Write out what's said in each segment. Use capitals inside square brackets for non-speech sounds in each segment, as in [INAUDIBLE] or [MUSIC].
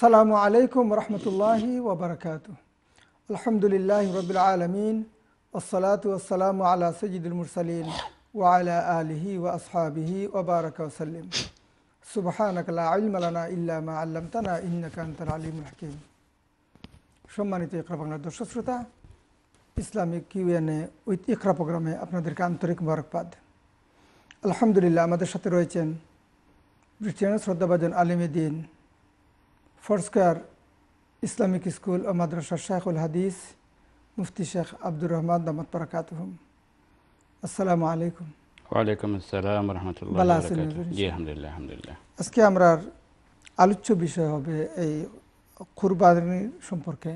আসসালামু আলাইকুম রহমতুল্লাহি ওবরকাত আলহামদুলিল্লাহ রবিল আলমিন ওসলাত ওসালাম আলা সজিদুল মুরসালিন ওয়ালা আলিহি ও আসহাবিহি ওবারক ওসাল্লিম সুবহানাকলা ইলমালানা ইল্লামা আল্লামতানা ইন্নাকান্তাল আলিমুল হাকিম সম্মানিত ইকরা বাংলার দর্শক শ্রোতা ইসলামিক কিউএনএ উইথ ইকরা প্রোগ্রামে আপনাদেরকে আন্তরিক মোবারকবাদ। আলহামদুলিল্লাহ, আমাদের সাথে রয়েছেন ব্রিটেনের শ্রদ্ধাভাজন আলিমে দিন ফোর্সকার ইসলামিক স্কুল ও মাদ্রাসা শেখুল হাদিস মুফতি শেখ আব্দুর রহমান দামাত বরাকাতহম আসসালামু আলাইকুম ওয়ালাইকুম আসসালাম রহমতুল্লাহ? আলহামদুলিল্লাহ আলহামদুলিল্লাহ। আজকে আমরা আলোচ্য বিষয় হবে এই কুরবানির সম্পর্কে।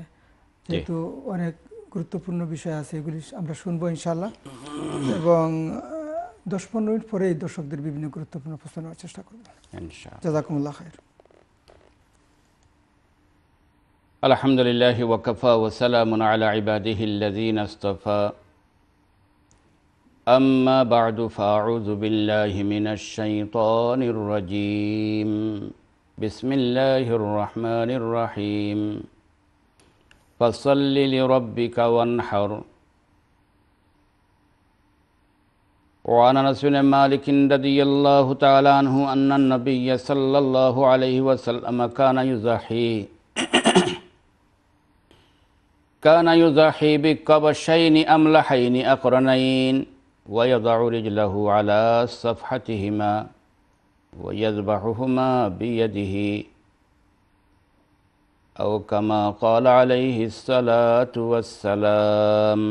যেহেতু অনেক গুরুত্বপূর্ণ বিষয় আছে এগুলি আমরা শুনব ইনশাল্লাহ এবং দশ পনেরো মিনিট পরেই দর্শকদের বিভিন্ন গুরুত্বপূর্ণ প্রশ্ন নেওয়ার চেষ্টা করব। জাজাকুমুল্লাহ খায়ের الحمد لله وكفى وسلام على عباده الذين اصطفى أما بعد فأعوذ بالله من الشيطان الرجيم بسم الله الرحمن الرحيم فصل لربك وانحر. وعن انس بن مالك رضي الله تعالى عنه ان النبي صلى الله عليه وسلم كان يضحي كان يضحي بكبشين أملحين أقرنين ويضع رجله على صفحتهما ويذبحهما بيده أو كما قال عليه الصلاة والسلام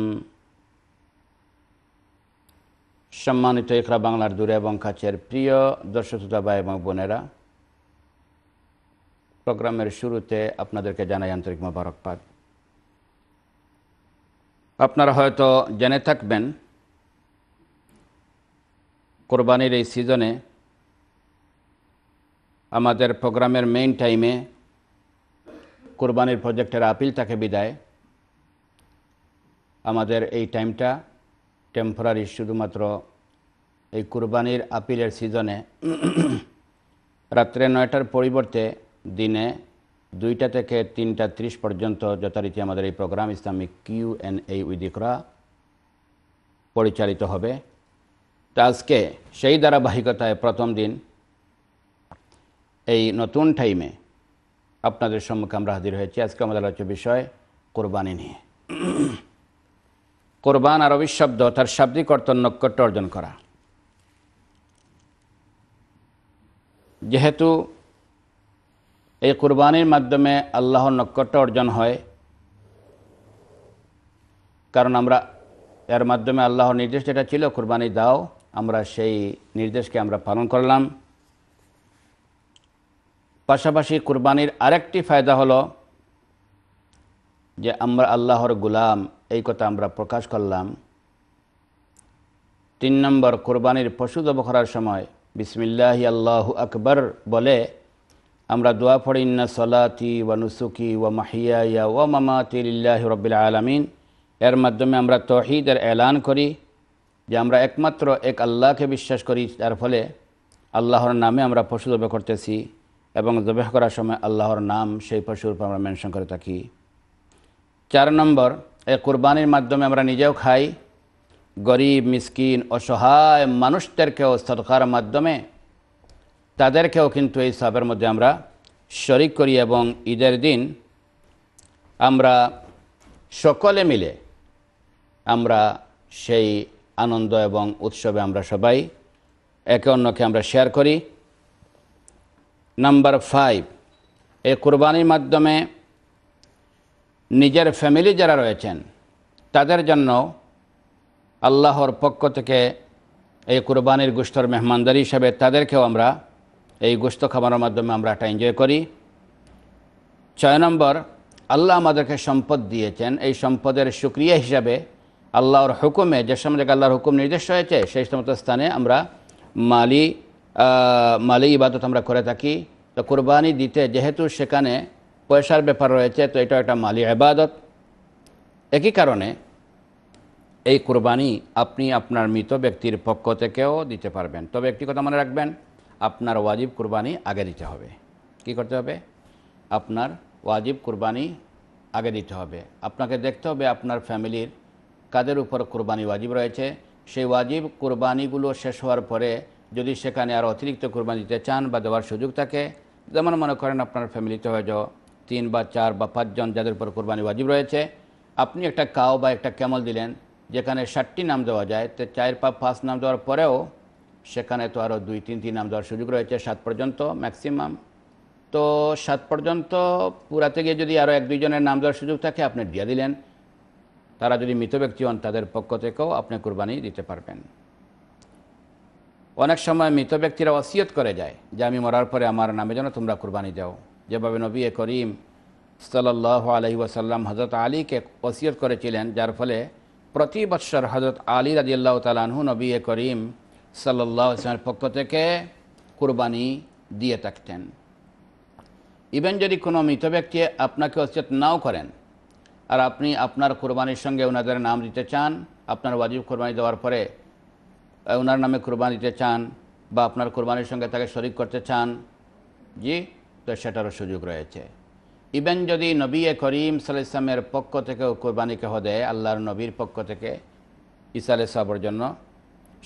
সম্মানিত ইকরা বাংলার দূরে এবং কাছের প্রিয় দর্শক শ্রোতা ভাই এবং বোনেরা প্রোগ্রামের শুরুতে আপনাদেরকে জানাই আন্তরিক মোবারকবাদ আপনারা হয়তো জেনে থাকবেন, কোরবানির এই সিজনে আমাদের প্রোগ্রামের মেইন টাইমে কোরবানির প্রজেক্টের আপিল থাকে বিদায়। আমাদের এই টাইমটা টেম্পোরারি শুধুমাত্র এই কুরবানির আপিলের সিজনে। রাত্রে নয়টার পরিবর্তে দিনে দুইটা থেকে তিনটা ত্রিশ পর্যন্ত যথারীতি আমাদের এই প্রোগ্রাম ইসলামিক কিউ এন এই উইদিকরা পরিচালিত হবে। তো আজকে সেই ধারাবাহিকতায় প্রথম দিন, এই নতুন টাইমে আপনাদের সম্মুখে আমরা হাজির হয়েছি। আজকে আমাদের আলোচ্য বিষয় কোরবানি নিয়ে। কোরবান আরবি শব্দ তার শাব্দিক অর্থ নৈকট্য অর্জন করা। যেহেতু এই কোরবানির মাধ্যমে আল্লাহর নৈকট্য অর্জন হয়। কারণ আমরা এর মাধ্যমে আল্লাহর নির্দেশ যেটা ছিল, কোরবানি দাও, আমরা সেই নির্দেশকে আমরা পালন করলাম। পাশাপাশি কোরবানির আরেকটি ফায়দা হলো যে আমরা আল্লাহর গুলাম, এই কথা আমরা প্রকাশ করলাম। তিন নম্বর, কোরবানির পশু দব করার সময় বিসমিল্লাহ আল্লাহ আকবর বলে আমরা দোয়া পড়ি, ইন্না সলাতি ওয়া নুসুকি ওয়া মাহিয়া ওয়া মামাতি লিল্লাহ রবিল আলমিন। এর মাধ্যমে আমরা তহিদের এলান করি যে আমরা একমাত্র এক আল্লাহকে বিশ্বাস করি, যার ফলে আল্লাহর নামে আমরা পশু জবে করতেছি এবং জবেহ করার সময় আল্লাহর নাম সেই পশুর উপর আমরা মেনশন করে থাকি। চার নম্বর, এই কোরবানির মাধ্যমে আমরা নিজেও খাই। গরিব, মিসকিন, অসহায় মানুষদেরকেও সরকার মাধ্যমে তাদেরকেও কিন্তু এই সবের মধ্যে আমরা শরিক করি এবং ঈদের দিন আমরা সকলে মিলে আমরা সেই আনন্দ এবং উৎসবে আমরা সবাই একে অন্যকে আমরা শেয়ার করি। নাম্বার ফাইভ এই কোরবানির মাধ্যমে নিজের ফ্যামিলি যারা রয়েছেন, তাদের জন্য আল্লাহর পক্ষ থেকে এই কোরবানির গোষ্ঠর মেহমানদারি হিসাবে তাদেরকেও আমরা এই গোস্ত খাবারের মাধ্যমে আমরা একটা এনজয় করি। ছয় নম্বর, আল্লাহ আমাদেরকে সম্পদ দিয়েছেন। এই সম্পদের সুক্রিয়া হিসাবে আল্লাহর হুকুমে, যে সময় আল্লাহর হুকুম নির্দেশ হয়েছে, সেই সমস্ত স্থানে আমরা মালি মালি ইবাদত আমরা করে থাকি। তো কোরবানি দিতে যেহেতু সেখানে পয়সার ব্যাপার রয়েছে, তো এটা একটা মালি ইবাদত। একই কারণে এই কোরবানি আপনি আপনার মৃত ব্যক্তির পক্ষ থেকেও দিতে পারবেন। তবে একটি কথা মনে রাখবেন আপনার ওয়াজিব কুরবানি আগে দিতে হবে। কি করতে হবে? আপনার ওয়াজিব কুরবানি আগে দিতে হবে। আপনাকে দেখতে হবে আপনার ফ্যামিলির কাদের উপর কোরবানি ওয়াজিব রয়েছে। সেই ওয়াজিব কোরবানিগুলো শেষ হওয়ার পরে যদি সেখানে আর অতিরিক্ত কোরবানি দিতে চান বা দেওয়ার সুযোগ থাকে, যেমন মনে করেন আপনার ফ্যামিলিতে হয়তো তিন বা চার বা পাঁচজন যাদের উপর কোরবানি ওয়াজিব রয়েছে, আপনি একটা কাও বা একটা ক্যামল দিলেন, যেখানে ষাটটি নাম দেওয়া যায়, তো চার বা পাঁচ নাম দেওয়ার পরেও সেখানে তো আরও দুই তিনটি নাম দেওয়ার সুযোগ রয়েছে, সাত পর্যন্ত ম্যাক্সিমাম তো সাত পর্যন্ত পুরাতে গিয়ে যদি আরও এক, দুইজনের নাম দেওয়ার সুযোগ থাকে, আপনি দিয়ে দিলেন। তারা যদি মৃত ব্যক্তি হন, তাদের পক্ষ থেকেও আপনি কোরবানি দিতে পারবেন। অনেক সময় মৃত ব্যক্তিরা ওসিয়ত করে যায়, যে আমি মরার পরে আমার নামে যেন তোমরা কোরবানি দাও। যেভাবে নবী এ করিম সাল্লাহ আলহি ওয়াসাল্লাম হজরত আলীকে ওসিয়ত করেছিলেন, যার ফলে প্রতি বৎসর হজরত আলী রাজিয়াল্লাহ তালাহু নবী এ করিম সাল্লাহ আসলামের পক্ষ থেকে কোরবানি দিয়ে থাকতেন। ইভেন যদি কোনো মৃত ব্যক্তি আপনাকে অচেত নাও করেন, আর আপনি আপনার কোরবানির সঙ্গে ওনাদের নাম দিতে চান, আপনার ওয়াজিব কোরবানি দেওয়ার পরে ওনার নামে কোরবানি দিতে চান, বা আপনার কোরবানির সঙ্গে তাকে শরিক করতে চান, জি, তো সেটারও সুযোগ রয়েছে। ইভেন যদি নবী করিম সাল্লাহ ইসলামের পক্ষ থেকেও কোরবানি কেহ দেয়, আল্লাহর নবীর পক্ষ থেকে ইসা আলাই জন্য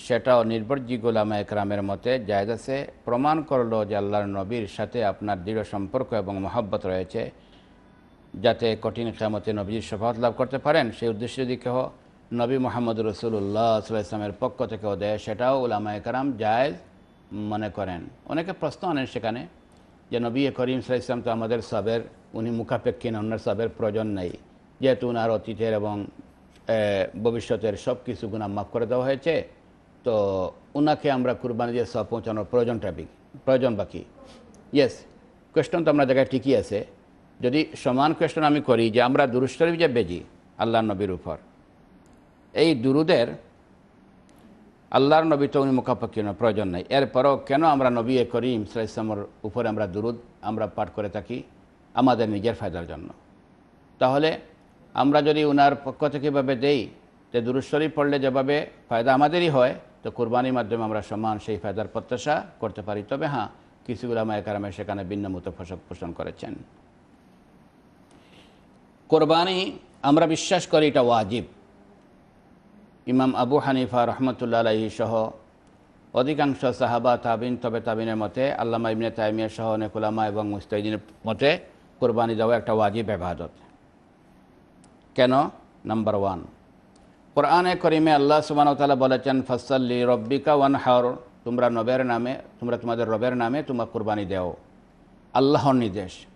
সেটাও নির্ভরজি গোলামা একরামের মতে জায়দ আছে প্রমাণ করল যে আল্লাহর নবীর সাথে আপনার দৃঢ় সম্পর্ক এবং মহাব্বত রয়েছে। যাতে কঠিন খেমতে নবীর শফাত লাভ করতে পারেন সেই উদ্দেশ্যে যদি কেহ নবী মোহাম্মদ রসুল্লাহ সাল্লাহ ইসলামের পক্ষ থেকেও দেয়, সেটাও উলামা একরাম জায়জ মনে করেন। অনেকে প্রশ্ন আনেন সেখানে যে নবী করিম সাল্লাহ ইসলাম তো আমাদের সবের, উনি মুখাপেক্ষী না ওনার সবের প্রয়োজন নেই। যেহেতু ওনার অতীতের এবং ভবিষ্যতের সব কিছু গুণা মাফ করে দেওয়া হয়েছে তো ওনাকে আমরা কুরবানি দিয়ে সব পৌঁছানোর প্রয়োজনটা প্রয়োজন বাকি। ইয়েস কোয়েশ্চন তো আমরা জায়গায় ঠিকই আছে। যদি সমান কোয়েশ্চন আমি করি যে আমরা দুরুস্তরী যে বেজি আল্লাহ নবীর উপর, এই দুরুদের আল্লাহর নবী তো উনি মুখাপক্ষী না প্রয়োজন নাই। এরপরও কেন আমরা নবী এ করিম আলাইহি উপরে আমরা দুরুদ আমরা পাঠ করে থাকি? আমাদের নিজের ফায়দার জন্য। তাহলে আমরা যদি ওনার পক্ষ থেকে এভাবে দেই যে দুরুশ্বরী পড়লে যেভাবে ফায়দা আমাদেরই হয় তো কোরবানির মাধ্যমে আমরা সম্মান, সেই ফায়দার প্রত্যাশা করতে পারি। তবে হ্যাঁ আমায় কারণে সেখানে ভিন্ন মতো পোষক পোষণ করেছেন। কোরবানি, আমরা বিশ্বাস করি এটা ওয়াজিব। ইমাম আবু হানিফা রহমতুল্লা আলাহি সহ অধিকাংশ সাহাবা, তাবিন, তবে তাবিনের মতে আল্লামা ইবনে তাইমিয়া সহ অনেক উলামা এবং মুস্তাহিদিনের মতে কোরবানি দেওয়া একটা ওয়াজিব এবাদত কেন? Number one. কোরআনে করিমে আল্লাহ সুবান তালা বলেছেন, ফসল্লি রব্বিকা ওয়ান হার তোমরা নবের নামে, তোমরা তোমাদের রবের নামে তোমরা কোরবানি দেও। আল্লাহর নির্দেশ।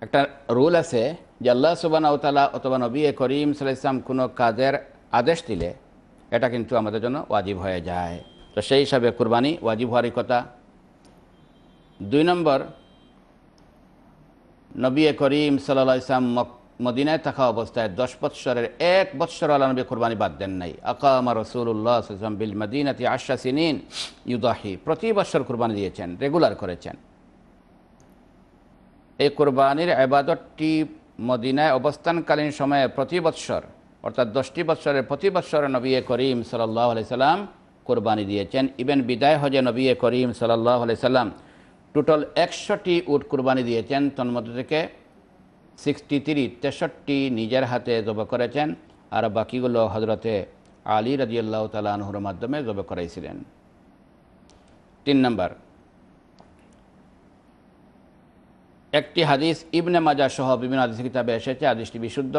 একটা রুল আছে যে আল্লাহ সুবান তালা অথবা নবী করিম সাল্লাহ ইসলাম কোনো কাজের আদেশ দিলে এটা কিন্তু আমাদের জন্য ওয়াজিব হয়ে যায়। তো সেই হিসাবে কুরবানি ওয়াজিব হওয়ারই কথা। দুই নম্বর, নবী করিম সাল্লাহ ইসলাম মক- মদিনায় থাকা অবস্থায় দশ বৎসরের এক বৎসর আল্লাহ নবী কোরবানি বাদ দেন নাই। আকামা রসুল্লাহ সাল্লাম বিল মদিনাতি আশা সিনিন ইউদাহি। প্রতি বৎসর কোরবানি দিয়েছেন, রেগুলার করেছেন। এই কোরবানির আবাদতটি মদিনায় অবস্থানকালীন সময়ে প্রতি বৎসর, অর্থাৎ দশটি বৎসরের প্রতি বৎসরে নবী করিম সাল্লাহ আলি সাল্লাম কোরবানি দিয়েছেন। ইভেন বিদায় হজে নবী করিম সাল্লাহ আলি সাল্লাম টোটাল একশোটি উট কোরবানি দিয়েছেন। তন্মধ্য থেকে সিক্সটি থ্রি, তেষট্টি নিজের হাতে জব করেছেন আর বাকিগুলো হজরতে আলী রাজিয়াল্লাহ তালাহুর মাধ্যমে জব করাইছিলেন। তিন নম্বর। একটি হাদিস ইবনে মাজা সহ বিভিন্ন হাদিস কিতাবে এসেছে, হাদিসটি বিশুদ্ধ।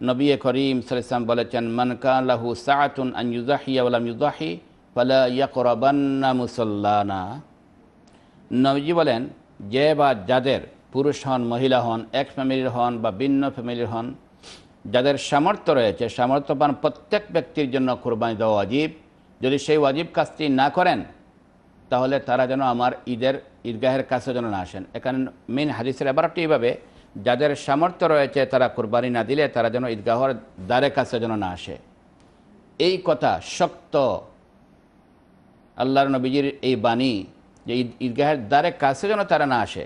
নবী করিম সালাম বলেছেন মানকা লাহু সাআতুন আন ইউজাহি ইয়াকরাবান্না মুসাল্লানা। নবীজি বলেন, যে বা যাদের পুরুষ হন, মহিলা হন, এক ফ্যামিলির হন বা ভিন্ন ফ্যামিলির হন, যাদের সামর্থ্য রয়েছে সামর্থ্যবান প্রত্যেক ব্যক্তির জন্য কোরবানি দেওয়া ওয়াজিব। যদি সেই ওয়াজিব কাজটি না করেন, তাহলে তারা যেন আমার ঈদের ঈদগাহের কাছে যেন না আসেন। এখানে মেন হাদিসের এবারটি এইভাবে যাদের সামর্থ্য রয়েছে তারা কোরবানি না দিলে তারা যেন ঈদগাহর দ্বারের কাছে যেন না আসে। এই কথা শক্ত আল্লাহর নবীজির এই বাণী যে ঈদ, ঈদগাহের দ্বারে কাছে যেন তারা না আসে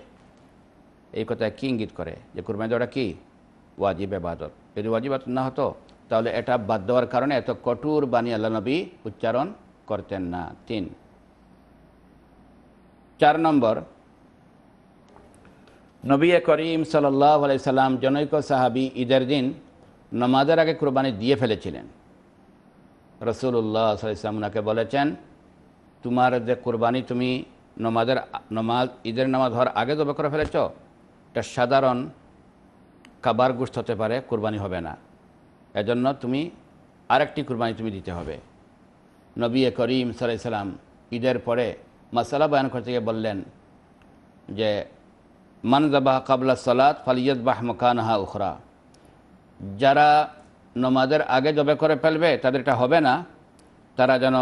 এই কথা কি ইঙ্গিত করে? যে কুরবানি দেওয়াটা কি? ওয়াজিব এবাদত যদি ওয়াজিব না হতো, তাহলে এটা বাদ দেওয়ার কারণে এত কঠোর বাণী আল্লাহ নবী উচ্চারণ করতেন না। তিন। চার নম্বর। নবী করিম সাল্লাহ সাল্লাম জনৈক সাহাবি ঈদের দিন নমাজের আগে কুরবানি দিয়ে ফেলেছিলেন। রসুল্লাহ সাল্লাম ওনাকে বলেছেন, তোমার যে কোরবানি তুমি নমাজের নমাজ, ঈদের নামাজ হওয়ার আগে জবে করে ফেলেছ এটা সাধারণ কাবার গোষ্ঠ হতে পারে, কোরবানি হবে না। এজন্য তুমি আরেকটি কোরবানি তুমি দিতে হবে। নবী করিম সাল্লাম ঈদের পরে মাসালা বয়ান করতে গিয়ে বললেন যে, মান জবাহ কাবলা সালাত ফালিয়ত বাহ মকানহা উখরা। যারা নমাজের আগে জবে করে ফেলবে, তাদের এটা হবে না। তারা যেন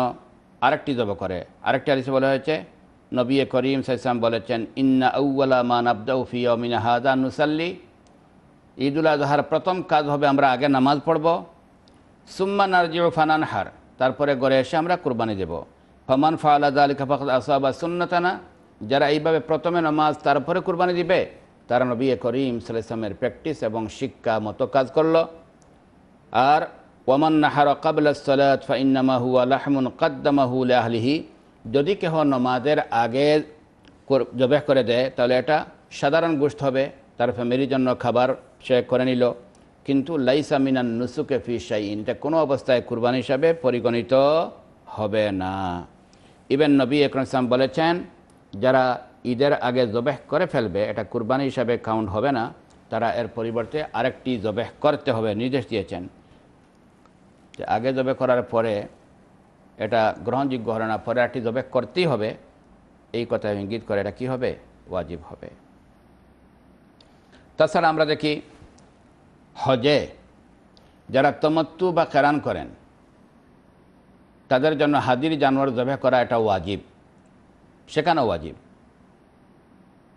আরেকটি জব করে। আরেকটি আলিসে বলা হয়েছে নবী করিম সাইসাম বলেছেন, ইন্না আউ্লা মান আবদাউফি অমিনা হাদা নুসাল্লি। ঈদুল আজহার প্রথম কাজ হবে আমরা আগে নামাজ পড়ব। সুম্মা নারজিউ ফানান হার তারপরে গড়ে এসে আমরা কুরবানি দেব। ফমান ফাআলাদ আলী কাফাক আসাবা সুন্নতানা? যারা এইভাবে প্রথমে নামাজ তারপরে কুরবানি দিবে, তারা নবী করিম সাল্লামের প্র্যাকটিস এবং শিক্ষা মতো কাজ করল। আর, ওয়ামান নাহার কাবলা সলাত ফাইন্নামা হুয়া লাহমুন কদ্দামাহু আহলিহি। যদি কেহ নমাজের আগে জবেহ করে দেয়, তাহলে এটা সাধারণ গোষ্ঠ হবে। তার ফ্যামিলির জন্য খাবার সে করে নিল। কিন্তু লাইসা মিনান নুসুকে ফি শাইন এটা কোনো অবস্থায় কুরবানি হিসাবে পরিগণিত হবে না। ইভেন নবী একরম ইসলাম বলেছেন, যারা ঈদের আগে জবেহ করে ফেলবে, এটা কুরবানি হিসাবে কাউন্ট হবে না। তারা এর পরিবর্তে আরেকটি জবেহ করতে হবে, নির্দেশ দিয়েছেন। আগে জবে করার পরে এটা গ্রহণযোগ্য হবে না পরে একটি জবে করতেই হবে। এই কথা ইঙ্গিত করে এটা কী হবে? ওয়াজিব হবে। তাছাড়া আমরা দেখি, হজে যারা তমত্তু বা কেরান করেন, তাদের জন্য হাজির জানোয়ার জবে করা এটা ওয়াজিব। সেখানে ওয়াজিব।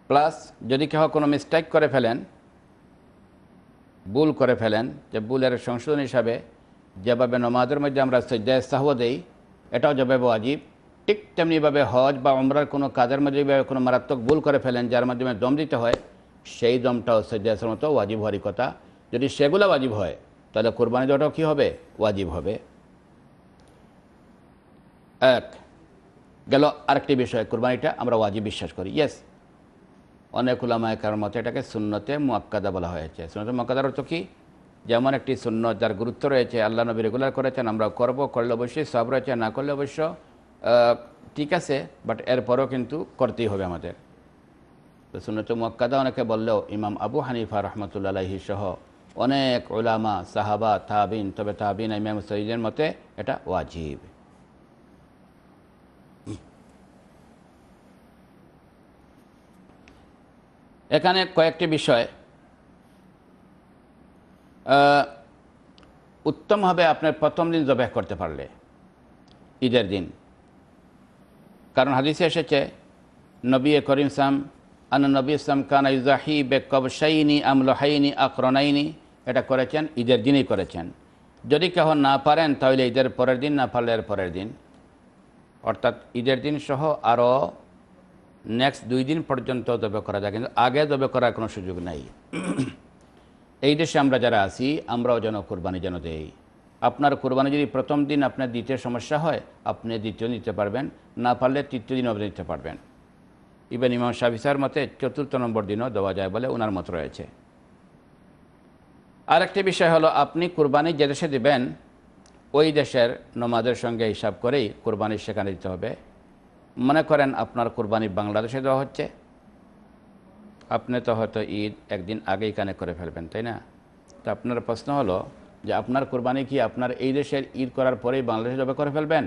প্লাস যদি কেউ কোনো মিস্টেক করে ফেলেন, ভুল করে ফেলেন, যে ভুলের সংশোধন হিসাবে যেভাবে নমাজের মধ্যে আমরা সজ্জায় সাহব দেই এটাও যেভাবে ওয়াজিব ঠিক তেমনিভাবে হজ বা অমরার কোনো কাজের যেভাবে কোনো মারাত্মক ভুল করে ফেলেন, যার মাধ্যমে দম দিতে হয়, সেই দমটাও সজ্জাসের মতো ওয়াজিব হওয়ারই কথা। যদি সেগুলো ওয়াজিব হয়, তাহলে কোরবানি দেওয়াটাও কী হবে? ওয়াজিব হবে। এক, গেল আরেকটি বিষয়, কোরবানিটা আমরা ওয়াজিব বিশ্বাস করি। ইয়েস অনেক উলামায়কার মতে এটাকে সুন্নতে মুয়াক্কাদা বলা হয়েছে। সুন্নতে মুয়াক্কাদার অর্থ কী? যেমন একটি শূন্য যার গুরুত্ব রয়েছে, আল্লাহ নবী রেগুলার করেছেন, আমরা করব, করলে অবশ্যই সব রয়েছে, না করলে অবশ্য ঠিক আছে বাট এরপরও কিন্তু করতেই হবে আমাদের। তো সুন্নত মুয়াক্কাদা অনেকে বললেও ইমাম আবু হানিফা রহমতুল্লাহি সহ অনেক ওলামা সাহাবা, তাবিন, তবে তাবিন, ইমাম সঈদের মতে এটা ওয়াজিব। এখানে কয়েকটি বিষয় উত্তম হবে আপনার প্রথম দিন জবাহ করতে পারলে, ঈদের দিন। কারণ হাদিসে এসেছে, নবী করিম সাম আন নবী ইসলাম কান ইজাহি বে কবসাইনি আমলহাইনি আকরনাইনি, এটা করেছেন, ঈদের দিনই করেছেন। যদি কেহ না পারেন, তাহলে ঈদের পরের দিন না পারলে এর পরের দিন। অর্থাৎ ঈদের দিন সহ আরও নেক্সট দুই দিন পর্যন্ত দবে করা যায়, কিন্তু আগে দবে করার কোনো সুযোগ নাই। এই দেশে আমরা যারা আছি, আমরাও যেন কোরবানি যেন দেই। আপনার কোরবানি যদি প্রথম দিন আপনার দ্বিতীয় সমস্যা হয়, আপনি দ্বিতীয় দিতে পারবেন, না পারলে তৃতীয় দিন আপনি দিতে পারবেন। ইবেন ইমাম শাহিসার মতে চতুর্থ নম্বর দিনও দেওয়া যায় বলে ওনার মত রয়েছে। আরেকটি বিষয় হলো, আপনি কোরবানি যে দেশে দেবেন, ওই দেশের নমাজের সঙ্গে হিসাব করেই কোরবানি সেখানে দিতে হবে। মনে করেন আপনার কোরবানি বাংলাদেশে দেওয়া হচ্ছে আপনি তো হয়তো ঈদ একদিন আগেই কানে করে ফেলবেন, তাই না? তো আপনার প্রশ্ন হলো যে আপনার কোরবানি কি আপনার এই দেশের ঈদ করার পরেই বাংলাদেশে জবে করে ফেলবেন?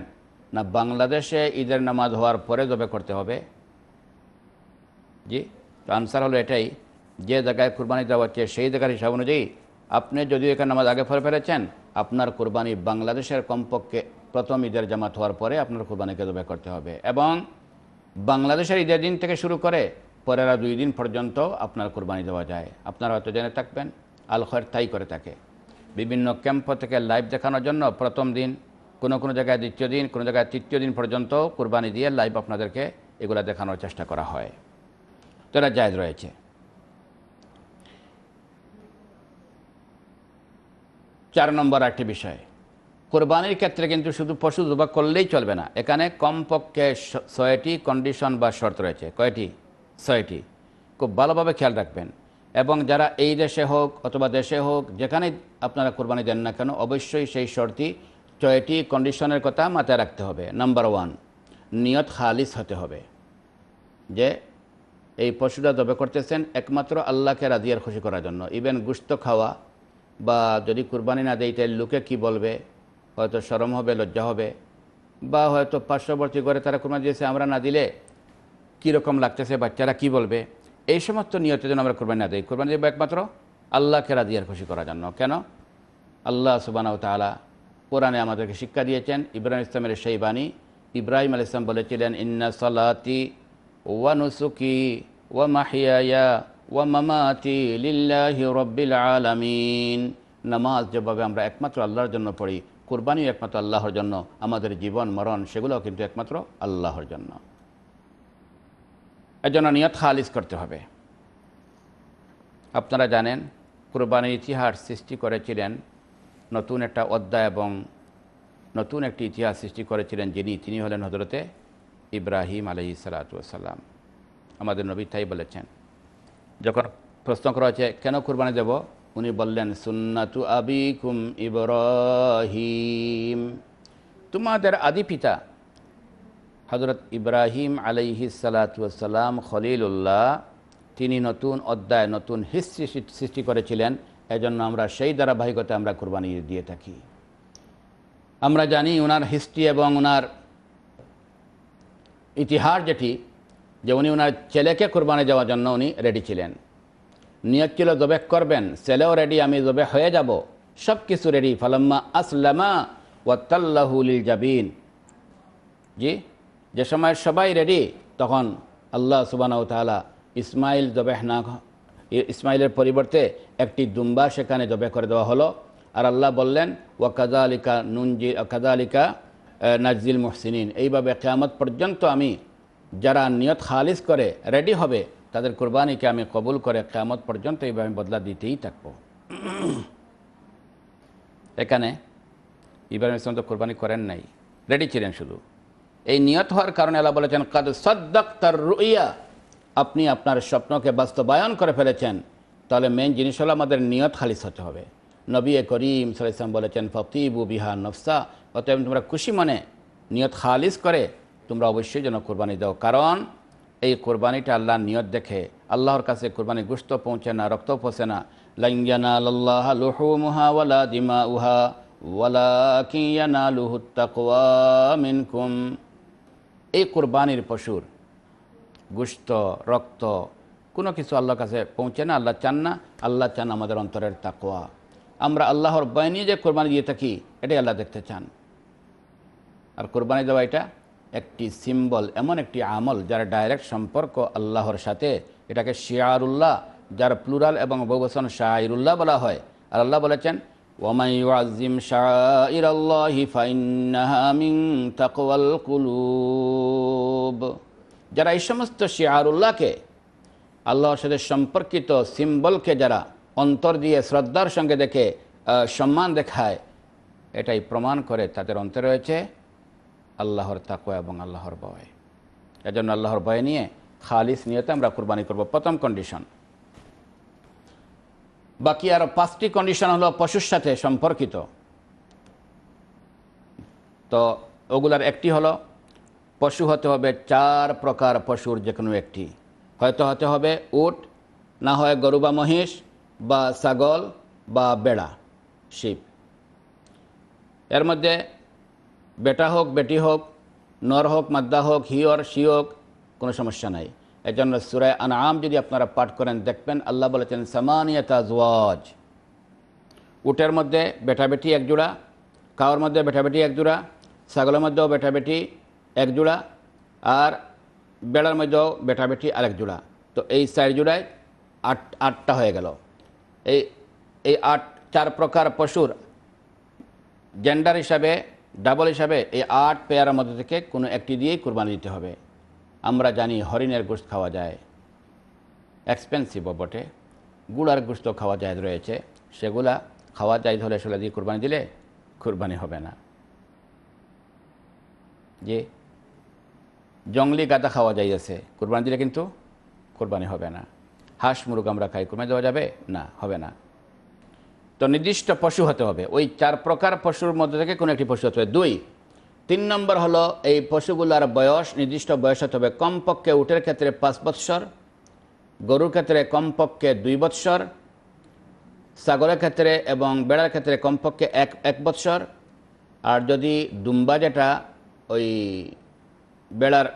না বাংলাদেশে ঈদের নামাজ হওয়ার পরে জবে করতে হবে? জি, তো আনসার হলো এটাই, যে জায়গায় কোরবানি দেওয়া হচ্ছে সেই জায়গার হিসাব অনুযায়ী আপনি যদিও এখানে নামাজ আগে ফেলে ফেলেছেন, আপনার কোরবানি বাংলাদেশের কমপক্ষে প্রথম ঈদের জামাত হওয়ার পরে আপনার কোরবানিকে জবে করতে হবে। এবং বাংলাদেশের ঈদের দিন থেকে শুরু করে পরেরা দুই দিন পর্যন্ত আপনার কোরবানি দেওয়া যায়। আপনারা হয়তো জেনে থাকবেন, আল খয়ের তাই করে থাকে। বিভিন্ন ক্যাম্প থেকে লাইভ দেখানোর জন্য প্রথম দিন, কোনো কোনো জায়গায় দ্বিতীয় দিন, কোনো জায়গায় তৃতীয় দিন পর্যন্ত কোরবানি দিয়ে লাইভ আপনাদেরকে এগুলো দেখানোর চেষ্টা করা হয়। তো এটা জায়জ রয়েছে। চার নম্বর একটি বিষয়, কোরবানির ক্ষেত্রে কিন্তু শুধু পশু জবা করলেই চলবে না। এখানে কমপক্ষে ছয়টি কন্ডিশন বা শর্ত রয়েছে। কয়টি? ছয়টি খুব ভালোভাবে খেয়াল রাখবেন। এবং যারা এই দেশে হোক অথবা দেশে হোক, যেখানেই আপনারা কোরবানি দেন না কেন, অবশ্যই সেই শর্তি ছয়টি কন্ডিশনের কথা মাথায় রাখতে হবে। নাম্বার ওয়ান নিয়ত খালিস হতে হবে। যে এই পশুটা দবে করতেছেন একমাত্র আল্লাহকে রাজিয়ার খুশি করার জন্য। ইভেন গুস্ত খাওয়া বা যদি কুরবানি না দেয় তাই লোকে কী বলবে? হয়তো শরম হবে, লজ্জা হবে। বা হয়তো পার্শ্ববর্তী করে তারা কুরবানি দিয়েছে, আমরা না দিলে কীরকম লাগতেছে, বাচ্চারা কি বলবে? এই সমস্ত নিয়তের জন্য আমরা কোরবানি না কোরবানি দেবো একমাত্র আল্লাহকে রাজিয়ার খুশি করার জন্য। কেন? আল্লাহ সুবানাউ তাআলা কোরআনে আমাদেরকে শিক্ষা দিয়েছেন। ইব্রাহিম ইসলামের সেই বাণী ইব্রাহিম আল ইসলাম বলেছিলেন, ইন্না সালাতি ওয়া নুসুকি ওয়া মাহিয়ায়া ওয়া মামাতি লিল্লাহি রব্বিল আলামিন। নামাজ যেভাবে আমরা একমাত্র আল্লাহর জন্য পড়ি, কোরবানিও একমাত্র আল্লাহর জন্য। আমাদের জীবন, মরণ, সেগুলোও কিন্তু একমাত্র আল্লাহর জন্য। এজন্য নিয়ত খালিজ করতে হবে। আপনারা জানেন, কোরবানির ইতিহাস সৃষ্টি করেছিলেন নতুন একটা অধ্যায় এবং নতুন একটি ইতিহাস সৃষ্টি করেছিলেন যিনি, তিনি হলেন হজরতে ইব্রাহিম আলহি সালাতাম আমাদের নবী তাই বলেছেন। যখন প্রশ্ন করা হয়েছে, কেন কোরবানি দেব? উনি বললেন, সুন্নাতু আবিকুম ইব্রাহিম। তোমাদের আদি পিতা হজরত ইব্রাহিম আলাইহি সালাতাম খলিলুল্লাহ, তিনি নতুন অধ্যায়, নতুন হিস্ট্রি সৃষ্টি করেছিলেন। এজন্য আমরা সেই ধারাবাহিকতা আমরা কোরবানি দিয়ে থাকি। আমরা জানি ওনার হিস্ট্রি এবং ওনার ইতিহাস যেটি, যে উনি ওনার ছেলেকে কোরবানি যাওয়ার জন্য উনি রেডি ছিলেন। নিয়োগ ছিল জবেক করবেন, ছেলেও রেডি আমি জবে হয়ে যাব। সব কিছু রেডি ফালাম্মা আসলামা ওয়াত্তাল্লাহুল জাবিন। জি? যে সময় সবাই রেডি তখন আল্লাহ সুবানাউ তাআলা ইসমাইল জবেহ না ইসমাইলের পরিবর্তে একটি দুম্বা সেখানে জবে করে দেওয়া হলো। আর আল্লাহ বললেন, ওয়া কাদালিকা নুনজি কাদালিকা নাজিল মুহসিনিন। এইভাবে কেয়ামত পর্যন্ত আমি, যারা নিয়ত খালিজ করে রেডি হবে, তাদের কোরবানিকে আমি কবুল করে কেয়ামত পর্যন্ত এইভাবে বদলা দিতেই থাকব। এখানে, ইব্রাহিম ইসলাম তো কোরবানি করেন নাই রেডি ছিলেন শুধু। এই নিয়ত হওয়ার কারণে আল্লাহ বলেছেন, কাদ সদ্দাক তার রুইয়া আপনি আপনার স্বপ্নকে বাস্তবায়ন করে ফেলেছেন। তাহলে মেন জিনিস হলো আমাদের নিয়ত খালিস হতে হবে। নবী করিম সালাম বলেছেন, ফতিবু বিহা নফসা অতএব তোমরা খুশি মনে নিয়ত খালিস করে তোমরা অবশ্যই যেন কোরবানি দাও। কারণ এই কোরবানিটা আল্লাহর নিয়ত দেখে। আল্লাহর কাছে কোরবানি গুস্ত পৌঁছে না, রক্ত পৌঁছে না। লাইয়ানা আল্লাহ লুহুমুহা ওয়ালা দিমা উহা ওয়ালা কিয়ানা লুহুত্তাকওয়া মিনকুম। এই কোরবানির পশুর গুস্ত রক্ত, কোনো কিছু আল্লাহর কাছে পৌঁছে না, আল্লাহ চান না, আল্লাহ চান আমাদের অন্তরের তাকোয়া আমরা আল্লাহর বয় নিয়ে যে কোরবানি দিয়ে থাকি, এটাই আল্লাহ দেখতে চান। আর কোরবানি দেওয়া এটা একটি সিম্বল, এমন একটি আমল যার ডাইরেক্ট সম্পর্ক আল্লাহর সাথে। এটাকে শিয়ারুল্লাহ, যার প্লুরাল এবং বহুবচন শাহরুল্লাহ বলা হয়। আর আল্লাহ বলেছেন ওমাই আজিম শাহির আল্লাহি ফাইন্নাহা মিন তাকওয়াল কুলুব যারা এই সমস্ত শিয়ারুল্লাহকে আল্লাহর সাথে সম্পর্কিত সিম্বলকে যারা অন্তর দিয়ে শ্রদ্ধার সঙ্গে দেখে সম্মান দেখায়, এটাই প্রমাণ করে তাদের অন্তরে রয়েছে আল্লাহর তাকওয়া এবং আল্লাহর ভয়। এজন্য আল্লাহর ভয় নিয়ে খালিস নিয়তে আমরা কোরবানি করব। প্রথম কন্ডিশন বাকি আরও পাঁচটি কন্ডিশন হলো পশুর সাথে সম্পর্কিত। তো ওগুলার একটি হলো, পশু হতে হবে চার প্রকার পশুর যে কোনো একটি। হয়তো হতে হবে উট, না হয় গরু বা মহিষ, বা ছাগল, বা বেড়া শিব এর মধ্যে বেটা হোক, বেটি হোক, নর হোক, মাদ্দা হোক হিয়র সি হোক কোনো সমস্যা নাই। এজন্য সুরায় আনাম যদি আপনারা পাঠ করেন, দেখবেন আল্লাহ বলেছেন, সামানিয়াতা জওয়াজ উটের মধ্যে বেটা বেটি এক জোড়া, কাওয়ার মধ্যে বেটা বেটি এক জোড়া, ছাগলের মধ্যেও বেটা বেটি এক জোড়া, আর বেড়ার মধ্যেও বেটা বেটি আরেক জোড়া। তো এই চার জোড়ায় আট, আটটা হয়ে গেল। এই এই আট, চার প্রকার পশুর জেন্ডার হিসাবে ডাবল হিসাবে এই আট পেয়ারের মধ্যে থেকে কোনো একটি দিয়েই কোরবানি দিতে হবে। আমরা জানি হরিণের গোস্ত খাওয়া যায়। এক্সপেন্সিভও বটে। গুড়ার গোস্ত খাওয়া যায় রয়েছে। সেগুলা খাওয়া যায় হলে সেগুলো দিয়ে কোরবানি দিলে কোরবানি হবে না। যে জঙ্গলি গাদা খাওয়া যাইতেছে, কোরবানি দিলে কিন্তু কোরবানি হবে না। হাঁস মুরগ আমরা খাই, কোরবানি দেওয়া যাবে? না, হবে না। তো নির্দিষ্ট পশু হতে হবে। ওই চার প্রকার পশুর মধ্যে থেকে কোনো একটি পশু হতে হবে। দুই তিন নম্বর হলো, এই পশুগুলার বয়স, নির্দিষ্ট বয়স হতে হবে কমপক্ষে উটের ক্ষেত্রে পাঁচ বৎসর, গরুর ক্ষেত্রে কমপক্ষে দুই বৎসর, ছাগলের ক্ষেত্রে এবং বেড়ার ক্ষেত্রে কমপক্ষে এক এক বৎসর। আর যদি দুম্বা যেটা, ওই বেড়ার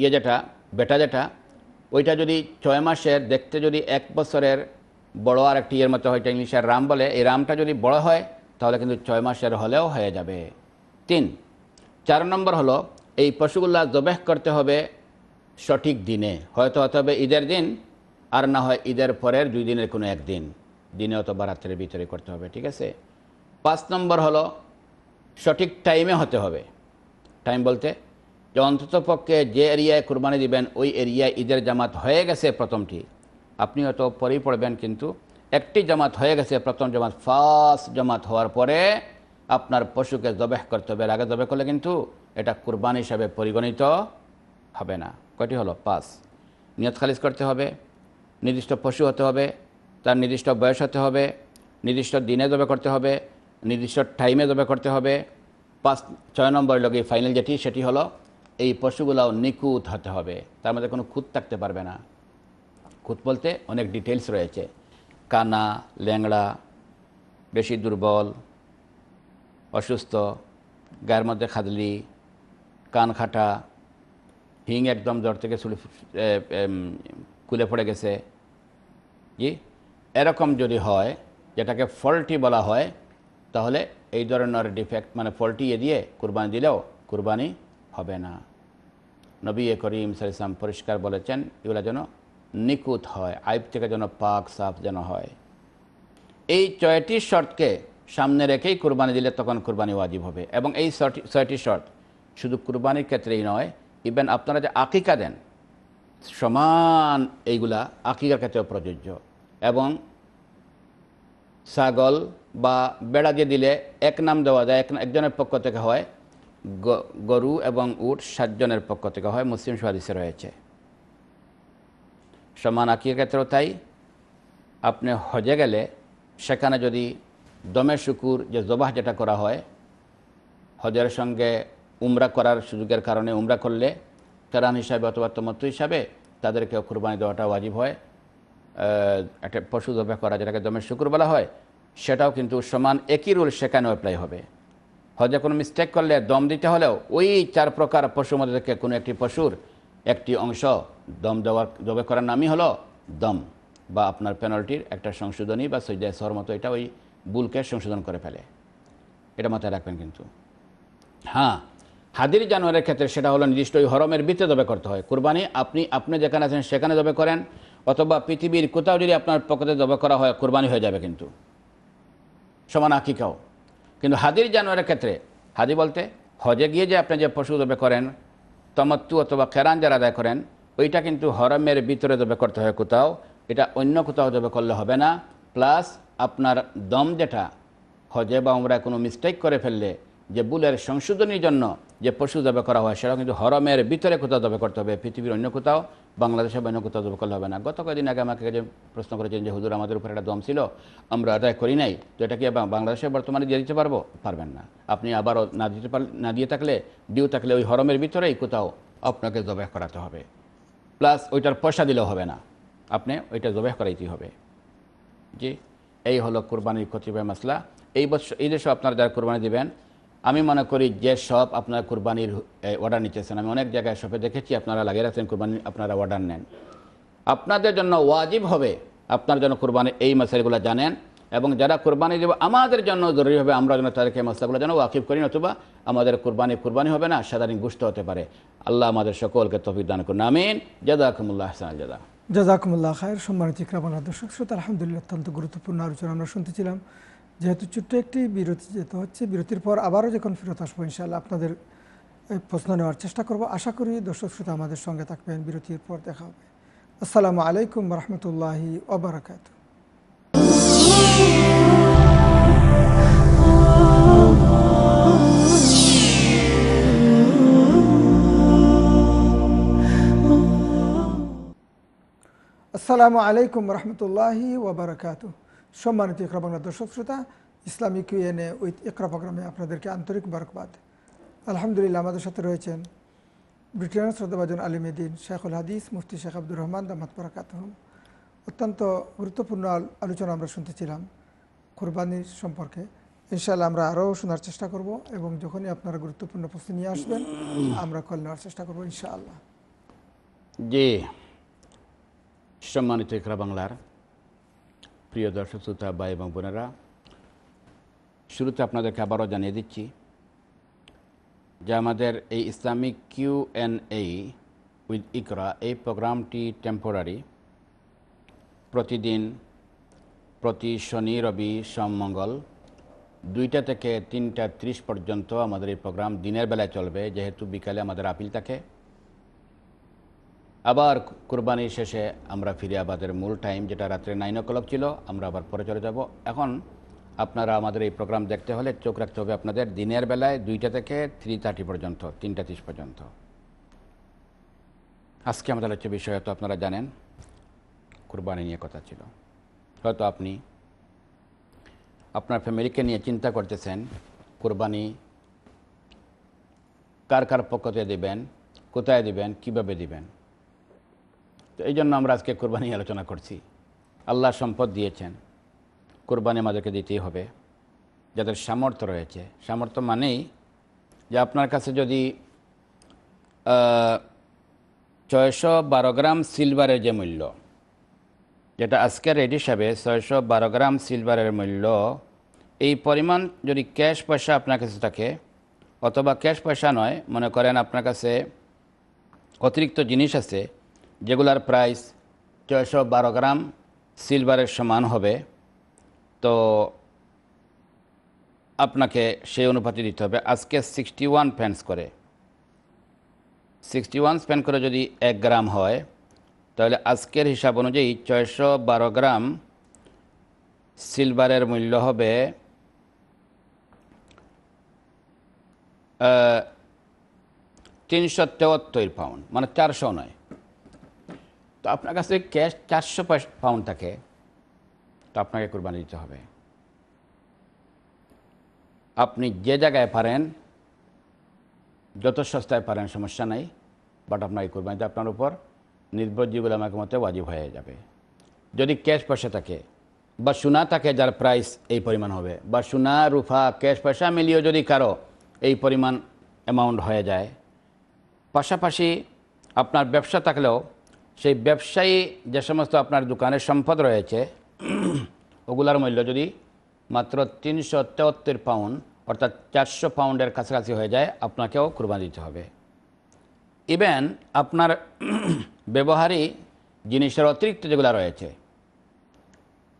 ইয়ে যেটা, বেটা যেটা, ওইটা যদি ছয় মাসের, দেখতে যদি এক বছরের বড় আর একটি ইয়ের মতো হয়তো ইংলিশের রাম বলে, এই রামটা যদি বড় হয়, তাহলে কিন্তু ছয় মাসের হলেও হয়ে যাবে। তিন। চার নম্বর হলো, এই পশুগুলা জবেহ করতে হবে সঠিক দিনে। হয়তো হতে হবে ঈদের দিন, আর না হয় ঈদের পরের দুই দিনের কোনো একদিন দিনে। অথবা রাত্রের ভিতরে করতে হবে, ঠিক আছে? পাঁচ নম্বর হলো, সঠিক টাইমে হতে হবে। টাইম বলতে, যে অন্তত পক্ষে যে এরিয়ায় কুরবানি দিবেন, ওই এরিয়ায় ঈদের জামাত হয়ে গেছে প্রথমটি। আপনি হয়তো পরেই পড়বেন, কিন্তু একটি জামাত হয়ে গেছে প্রথম জামাত, ফার্স্ট জামাত হওয়ার পরে আপনার পশুকে জবেহ করতে হবে আগে জবে করলে কিন্তু এটা কুরবানি হিসাবে পরিগণিত হবে না। কয়টি হলো? পাঁচ। নিয়ত খালিজ করতে হবে, নির্দিষ্ট পশু হতে হবে, তার নির্দিষ্ট বয়স হতে হবে, নির্দিষ্ট দিনে জবে করতে হবে, নির্দিষ্ট টাইমে জবে করতে হবে। পাঁচ, ছয় নম্বর লগে ফাইনাল যেটি, সেটি হলো এই পশুগুলাও নিখুঁত হতে হবে, তার মধ্যে কোনো খুঁত থাকতে পারবে না। খুঁত বলতে অনেক ডিটেলস রয়েছে। কানা, ল্যাংড়া, বেশি দুর্বল অসুস্থ, গায়ের মধ্যে খাদলি, কান খাটা, হিং একদম জ্বর থেকে চুলে কুলে পড়ে গেছে। জি? এরকম যদি হয়, যেটাকে ফল্টি বলা হয়, তাহলে এই ধরনের ডিফেক্ট মানে ফল্টি এ দিয়ে কুরবানি দিলেও কুরবানি হবে না। নবী এ করিম সালিসাম পরিষ্কার বলেছেন, এগুলো যেন নিখুঁত হয় আইব থেকে যেন পাক, সাফ যেন হয়। এই ছয়টি শর্তকে সামনে রেখেই কুরবানি দিলে তখন কুরবানি ওয়াজিব হবে। এবং এই ছয়টি- শর্ত, শুধু কুরবানির ক্ষেত্রেই নয়, ইভেন আপনারা যে আকিকা দেন, সমান এইগুলা আকিকার ক্ষেত্রেও প্রযোজ্য। এবং ছাগল বা বেড়া দিয়ে দিলে এক নাম দেওয়া যায়, এক, একজনের পক্ষ থেকে হয় গরু এবং উট সাতজনের পক্ষ থেকে হয়, মুসলিম সহাদিসে রয়েছে। সমান আকির ক্ষেত্রেও তাই। আপনি হজে গেলে সেখানে যদি দমে শুকুর, যে জবাহ যেটা করা হয়, হজের সঙ্গে উমরা করার সুযোগের কারণে উমরা করলে তেরান হিসাবে অথবা তমত্ব হিসাবে তাদেরকে কুরবানি দেওয়াটা ওয়াজিব হয়। একটা পশু জবাহ করা যেটাকে দমে শুকুর বলা হয়, সেটাও কিন্তু সমান একই রুল সেখানেও অ্যাপ্লাই হবে। হজে কোনো মিস্টেক করলে দম দিতে হলেও ওই চার প্রকার পশুর মধ্যে থেকে কোনো একটি পশুর একটি অংশ দম দেওয়ার জবে করার নামই হলো দম বা আপনার পেনাল্টির একটা সংশোধনী বা সৈদায় সর মতো এটা ওই বুলকে সংশোধন করে ফেলে। এটা মাথায় রাখবেন কিন্তু। হ্যাঁ হাদির জানোয়ারের ক্ষেত্রে সেটা হলো নির্দিষ্ট ওই হরমের ভিতরে দবে করতে হয়। কুরবানি আপনি আপনি যেখানে আছেন সেখানে দবে করেন, অথবা পৃথিবীর কোথাও যদি আপনার পকেটে দবে করা হয়, কুরবানি হয়ে যাবে কিন্তু। সমান আকিকাও। কিন্তু হাদির জানোয়ারের ক্ষেত্রে হাদি বলতে হজে গিয়ে যে আপনি যে পশু দবে করেন, তমত্তু অথবা খেরান যারা আদায় করেন, ওইটা কিন্তু হরমের ভিতরে দবে করতে হয় কোথাও, এটা অন্য কোথাও দবে করলে হবে না, প্লাস আপনার দম যেটা হজে বা আমরা কোনো মিস্টেক করে ফেললে, যে বুলের সংশোধনীর জন্য যে পশু দবে করা হয় সেটা কিন্তু হরমের ভিতরে কোথাও দবে করতে হবে, পৃথিবীর অন্য কোথাও, বাংলাদেশে বা অন্য কোথাও দবে করলে হবে না। গত কয়েকদিন আগে আমাকে যে প্রশ্ন করেছেন যে, হুজুর, আমাদের উপরে একটা দম ছিল, আমরা আদায় করি নাই, তো এটা কি বাংলাদেশে বর্তমানে দিয়ে দিতে পারব? পারবেন না। আপনি আবারও না দিতে পার, না দিয়ে থাকলে ডিউ থাকলে ওই হরমের ভিতরেই কোথাও আপনাকে জবাহ করাতে হবে। প্লাস ওইটার পয়সা দিলেও হবে না। আপনি ওইটা জবাহ করাইতেই হবে। জি? এই হলো কোরবানির কতিপয় মশলা এই বছর, এই দেশে আপনারা যারা কোরবানি দিবেন, আমি মনে করি যে সব আপনারা কোরবানির অর্ডার নিতেছেন। আমি অনেক জায়গায় শপে দেখেছি, আপনারা লাগিয়ে রাখছেন কোরবানি, আপনারা অর্ডার নেন। আপনাদের জন্য ওয়াজিব হবে আপনার জন্য কোরবানি, এই মশাইগুলো জানেন। এবং যারা কোরবানি দেব, আমাদের জন্য জরুরি হবে আমরা যেন তাদেরকে এই মশলাগুলো যেন ওয়াকিফ করি, নতুবা আমাদের কোরবানি কোরবানি হবে না সাধারণ গুষ্ট হতে পারে। আল্লাহ আমাদের সকলকে তফিক দান করুন। আমিন। জাদাকুমুল্লাহ হাসান জাদা জাজাকুমুল্লাহ খায়ের সম্মানিত ইকরামাল দর্শক শ্রোতা, আলহামদুলিল্লাহ অত্যন্ত গুরুত্বপূর্ণ আলোচনা আমরা শুনতেছিলাম যেহেতু ছোট্ট একটি বিরতি যেতে হচ্ছে, বিরতির পর আবারও যখন ফেরত আসব, ইনশাআল্লাহ আপনাদের প্রশ্ন নেওয়ার চেষ্টা করব। আশা করি দর্শক শ্রোতা আমাদের সঙ্গে থাকবেন, বিরতির পর দেখা হবে। আসসালামু আলাইকুম রহমতুল্লাহি ওবরাকাত আসসালামু আলাইকুম রহমতুল্লাহি ওবরাকাত সম্মানিত ইকরা বাংলা দর্শক শ্রোতা ইসলামিক ইউএনএ উইথ ইকরা প্রোগ্রামে আপনাদেরকে আন্তরিক বারকবাদ আলহামদুলিল্লাহ আমাদের সাথে রয়েছেন ব্রিটেনের শ্রদ্ধাভাজন আলিমেদিন শেখুল হাদিস, মুফতি শেখ আব্দুর রহমান, দামাত বরাকাতহম অত্যন্ত গুরুত্বপূর্ণ আল- আলোচনা আমরা শুনতেছিলাম কোরবানির সম্পর্কে। ইনশাআল্লাহ আমরা আরও শোনার চেষ্টা করব এবং যখনই আপনারা গুরুত্বপূর্ণ প্রশ্ন নিয়ে আসবেন, আমরা কল নেওয়ার চেষ্টা করব ইনশাআল্লাহ। জি। সম্মানিত ইকরা বাংলার প্রিয় দর্শক, শ্রোতা, ভাই এবং বোনেরা, শুরুতে আপনাদেরকে আবারও জানিয়ে দিচ্ছি যে আমাদের এই Islamic Q and A with Iqra, এই প্রোগ্রামটি টেম্পোরারি প্রতিদিন প্রতি শনি, রবি, সোম, মঙ্গল দুইটা থেকে তিনটা ত্রিশ পর্যন্ত আমাদের এই প্রোগ্রাম দিনের বেলায় চলবে, যেহেতু বিকালে আমাদের আপিল থাকে। আবার কুরবানির শেষে আমরা ফিরে আমাদের মূল টাইম যেটা রাত্রে নাইন ও ক্লক ছিল, আমরা আবার পরে চলে যাব। এখন আপনারা আমাদের এই প্রোগ্রাম দেখতে হলে চোখ রাখতে হবে আপনাদের দিনের বেলায় দুইটা থেকে থ্রি থার্টি পর্যন্ত, তিনটা ত্রিশ পর্যন্ত। আজকে আমাদের হচ্ছে বিষয় তো আপনারা জানেন, কুরবানি নিয়ে কথা ছিল। হয়তো আপনি আপনার ফ্যামিলিকে নিয়ে চিন্তা করতেছেন, কুরবানি কার কার পক্ষতে দেবেন, কোথায় দিবেন, কীভাবে দিবেন। তো এই জন্য আমরা আজকে কোরবানি আলোচনা করছি। আল্লাহ সম্পদ দিয়েছেন। কোরবানি আমাদেরকে দিতেই হবে। যাদের সামর্থ্য রয়েছে। সামর্থ্য মানেই যে আপনার কাছে যদি ছয়শো বারো গ্রাম সিলভারের যে মূল্য, যেটা আজকের রেট হিসাবে ছয়শো বারো গ্রাম সিলভারের মূল্য, এই পরিমাণ যদি ক্যাশ পয়সা আপনার কাছে থাকে, অথবা ক্যাশ পয়সা নয়, মনে করেন আপনার কাছে অতিরিক্ত জিনিস আছে যেগুলার প্রাইস ছয়শো বারো গ্রাম সিলভারের সমান হবে। তো আপনাকে সেই অনুপাতে দিতে হবে। আজকে সিক্সটি ওয়ান পেন্স করে। সিক্সটি ওয়ান স্পেন্ড করে যদি এক গ্রাম হয়, তাহলে আজকের হিসাব অনুযায়ী ছয়শো বারো গ্রাম সিলভারের মূল্য হবে তিনশো তেয়াত্তর পাউন্ড মানে চারশো নয়। তো আপনার কাছে ক্যাশ চারশো পাউন্ড থাকে, তো আপনাকে কোরবানি দিতে হবে। আপনি যে জায়গায় পারেন, যত সস্তায় পারেন সমস্যা নাই বাট আপনাকে কোরবানিতে আপনার উপর নির্ভরজীবী আমাকে মতে ওয়াজিব হয়ে যাবে। যদি ক্যাশ পয়সা থাকে, বা সোনা থাকে যার প্রাইস এই পরিমাণ হবে, বা সোনা, রুফা, ক্যাশ পয়সা মিলিয়েও যদি কারও এই পরিমাণ অ্যামাউন্ট হয়ে যায়, পাশাপাশি আপনার ব্যবসা থাকলেও সেই ব্যবসায়ী যে সমস্ত আপনার দোকানের সম্পদ রয়েছে, ওগুলার মূল্য যদি মাত্র তিনশো তেয়াত্তর পাউন্ড অর্থাৎ চারশো পাউন্ডের কাছাকাছি হয়ে যায়, আপনাকেও কোরবানি দিতে হবে। ইভেন আপনার ব্যবহারী জিনিসের অতিরিক্ত যেগুলো রয়েছে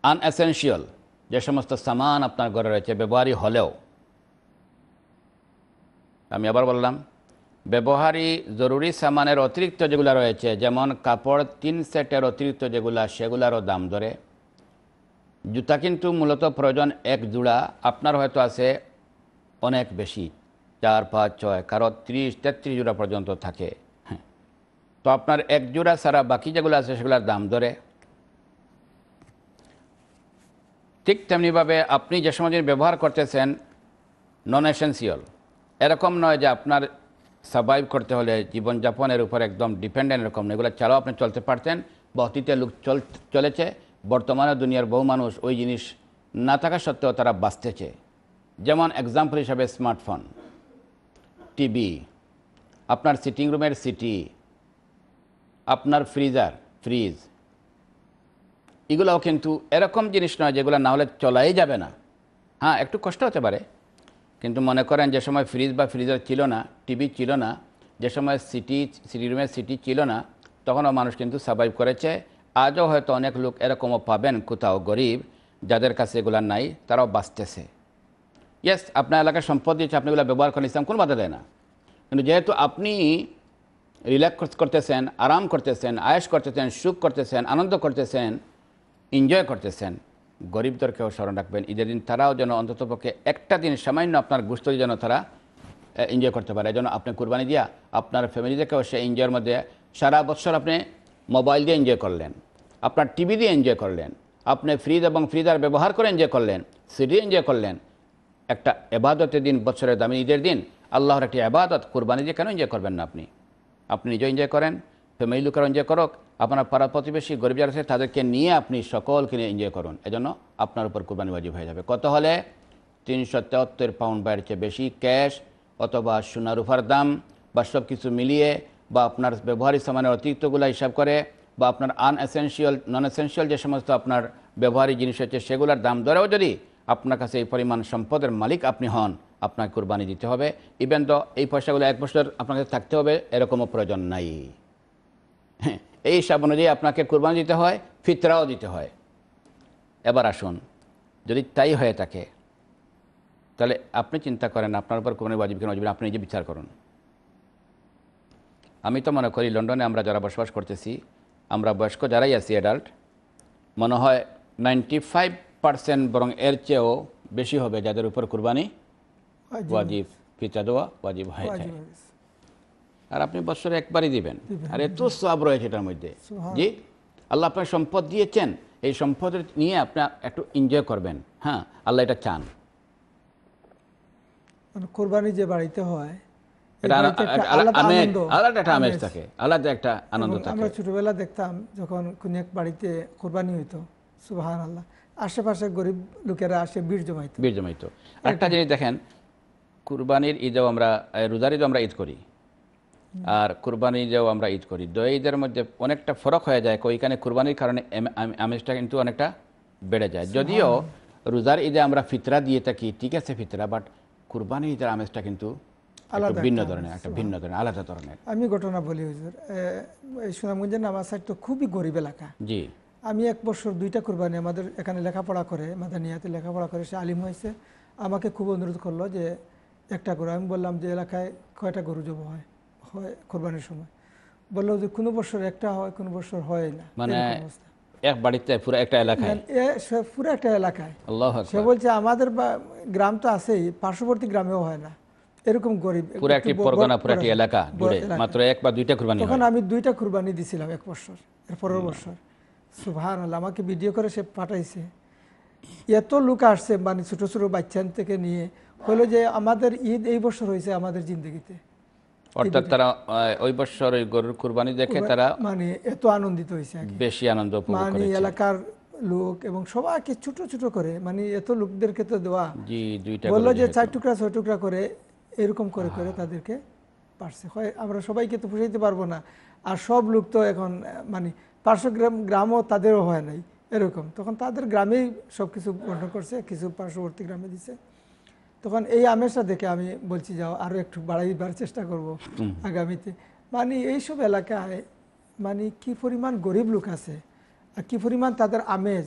আনএসেন্সিয়াল যে সমস্ত সামান আপনার ঘরে রয়েছে, ব্যবহারী হলেও, আমি আবার বললাম ব্যবহারী জরুরি সামানের অতিরিক্ত যেগুলো রয়েছে, যেমন কাপড় তিন সেটের অতিরিক্ত যেগুলা, সেগুলারও দাম ধরে। জুতা কিন্তু মূলত প্রয়োজন এক জোড়া, আপনার হয়তো আছে অনেক বেশি, চার, পাঁচ, ছয়, কারও ত্রিশ, তেত্রিশ জোড়া পর্যন্ত থাকে। হ্যাঁ। তো আপনার এক জোড়া ছাড়া বাকি যেগুলো আছে সেগুলোর দাম ধরে। ঠিক তেমনিভাবে আপনি যে সময় ব্যবহার করতেছেন নন এসেন্সিয়াল এরকম নয় যে আপনার সার্ভাইভ করতে হলে জীবনযাপনের উপর একদম ডিপেন্ডেন্ট এরকম এগুলো ছাড়াও আপনি চলতে পারতেন বা অতীতে লোক চল, চলেছে। বর্তমানে দুনিয়ার বহু মানুষ ওই জিনিস না থাকা সত্ত্বেও তারা বাঁচতেছে। যেমন এক্সাম্পল হিসাবে স্মার্টফোন টিভি আপনার সিটিং রুমের সিটি আপনার ফ্রিজার ফ্রিজ এগুলোও কিন্তু এরকম জিনিস নয় যেগুলো না হলে চলাই যাবে না। হ্যাঁ একটু কষ্ট হতে পারে। কিন্তু মনে করেন যে সময় ফ্রিজ বা ফ্রিজার ছিল না টিভি ছিল না, যে সময় সিটি সিটি রুমের সিটি ছিল না, তখনও মানুষ কিন্তু সার্ভাইভ করেছে। আজও হয়তো অনেক লোক এরকমও পাবেন কোথাও গরিব, যাদের কাছে এগুলো নাই, তারাও বাঁচতেছে। ইয়েস আপনার এলাকার সম্পদ দিয়েছে, আপনি এগুলো ব্যবহার করেন, ইসলাম কোনো বাধা দেয় না। কিন্তু যেহেতু আপনি রিল্যাক্স করতেছেন, আরাম করতেছেন আয়েস করতেছেন, সুখ করতেছেন, আনন্দ করতেছেন এনজয় করতেছেন গরিবদেরকেও স্মরণ রাখবেন। ঈদের দিন তারাও যেন অন্ততপক্ষে একটা দিন সামান্য আপনার গুস্ত যেন তারা এনজয় করতে পারে। জন্য আপনি কুরবানি দিয়া আপনার ফ্যামিলিদেরকেও সে এনজয়ের মধ্যে সারা বছর আপনি মোবাইল দিয়ে এনজয় করলেন, আপনার টিভি দিয়ে এনজয় করলেন, আপনি ফ্রিজ এবং ফ্রিজার ব্যবহার করে এনজয় করলেন সিডি এনজয় করলেন। একটা এবাদতের দিন, বছরের দামি ঈদের দিন, আল্লাহর একটি আবাদত কুরবানি দিয়ে কেন এনজয় করবেন না আপনি? আপনি নিজেও এনজয় করেন ফ্যামিলি লোকেরা এনজয় করক, আপনার পাড়া প্রতিবেশী, গরিব যারা আছে, তাদেরকে নিয়ে আপনি সকলকে নিয়ে এনজয় করুন। এজন্য আপনার উপর কুরবানি বাজিব হয়ে যাবে। কত হলে? তিনশো তেহত্তর পাউন্ড বাইরের চেয়ে বেশি ক্যাশ অথবা সোনা রুফার দাম বা সব কিছু মিলিয়ে বা আপনার ব্যবহারিক সামানের অতিরিক্তগুলো হিসাব করে বা আপনার আন এসেন্সিয়াল নন এসেন্সিয়াল যে সমস্ত আপনার ব্যবহারিক জিনিস হচ্ছে, সেগুলোর দাম ধরেও যদি আপনার কাছে এই পরিমাণ সম্পদের মালিক আপনি হন আপনাকে কুরবানি দিতে হবে। ইভেন তো এই পয়সাগুলো এক বছর আপনার কাছে থাকতে হবে, এরকমও প্রয়োজন নাই। হ্যাঁ [LAUGHS] এই হিসাব অনুযায়ী আপনাকে কুরবানি দিতে হয় ফিতরাও দিতে হয়। এবার আসুন যদি তাই হয়ে থাকে তাহলে আপনি চিন্তা করেন আপনার উপর কোরবানি বাজিব কেন বাজিব না, আপনি নিজে বিচার করুন। আমি তো মনে করি লন্ডনে আমরা যারা বসবাস করতেছি আমরা বয়স্ক যারাই আছি অ্যাডাল্ট মনে হয় নাইনটি ফাইভ পার্সেন্ট বরং এর চেয়েও বেশি হবে যাদের উপর কুরবানি ওয়াজিব। ফিতা দেওয়া ওয়াজিব হয়ে যায়। আর আপনি বছরে একবারই দিবেন। আর এত সব রয়েছে এটার মধ্যে। জি? আল্লাহ আপনার সম্পদ দিয়েছেন এই সম্পদের নিয়ে আপনি একটু এনজয় করবেন। হ্যাঁ আল্লাহ এটা চান। মানে কোরবানি যে বাড়িতে হয় একটা আনন্দ। থাকে আমরা ছোটবেলা দেখতাম যখন কোন এক বাড়িতে কোরবানি হইতো সুবাহান আল্লাহ আশেপাশে গরিব লোকেরা আসে জমাইতো। বীর জমাইত। একটা জিনিস দেখেন কুরবানির ঈদেও আমরা এ, রোজার ঈদেও আমরা ঈদ করি। আর কুরবানি ঈদেও আমরা ঈদ করি। দুই ঈদের মধ্যে অনেকটা ফরক হয়ে যায় ওইখানে কুরবানির কারণে আমেজটা কিন্তু অনেকটা বেড়ে যায়। যদিও রোজার ঈদে আমরা ফিতরা দিয়ে থাকি ঠিক আছে ফিতরা বাট কুরবানি ঈদের আমেজটা কিন্তু আলাদা ভিন্ন ধরনের একটা ভিন্ন ধরনের আলাদা ধরনের। আমি ঘটনা বলি হুজুর। সুনামগঞ্জের নামাজ তো খুবই গরিব এলাকা। জি। আমি এক বছর দুইটা কোরবানি আমাদের এখানে লেখাপড়া করে মাদানিয়াতে লেখাপড়া করে সে আলিম হয়েছে। আমাকে খুব অনুরোধ করল যে একটা গরু আমি বললাম যে এলাকায় কয়টা গরু জব হয়? হয় কোরবানির সময়। বলল যে কোনো বছর একটা হয় কোনো বছর হয় না। মানে এক বাড়িতে পুরো একটা এলাকায়? মানে পুরো একটা এলাকায়। আল্লাহ সে বলছে আমাদের গ্রাম তো আছেই পার্শ্ববর্তী গ্রামেও হয় না। এরকম গরিব পুরো একটি পরগনা পুরো একটি এলাকা জুড়ে মাত্র এক বা দুইটা কুরবানি তখন আমি দুইটা কুরবানি দিছিলাম এক বছর এর পরের বছর। সুভান আমাকে ভিডিও করে সে পাঠাইছে। এত লোক আসছে মানে ছোট ছোট বাচ্চান থেকে নিয়ে। হলো যে আমাদের ঈদ এই বছর হয়েছে আমাদের জিন্দগিতে। অর্থাৎ তারা ওই বছর ওই গরুর কুরবানি দেখে তারা মানে এত আনন্দিত হয়েছে বেশি আনন্দ মানে এলাকার লোক এবং সবাইকে ছোট ছোট করে মানে এত লোকদেরকে তো দেওয়া জি দুইটা বলল যে চার টুকরা ছয় টুকরা করে এরকম করে করে তাদেরকে পারছে। হয় আমরা সবাইকে তো পুষাইতে পারব না। আর সব লোক তো এখন মানে পার্শ্ব গ্রাম গ্রামও তাদেরও হয় নাই এরকম। তখন তাদের গ্রামেই সব কিছু বন্টন করছে কিছু পার্শ্ববর্তী গ্রামে দিছে। তখন এই আমেজটা দেখে আমি বলছি যাও আরও একটু বাড়াইবার চেষ্টা করব আগামীতে। মানে এইসব এলাকায় মানে কি পরিমাণ গরিব লোক আছে আর কি পরিমাণ তাদের আমেজ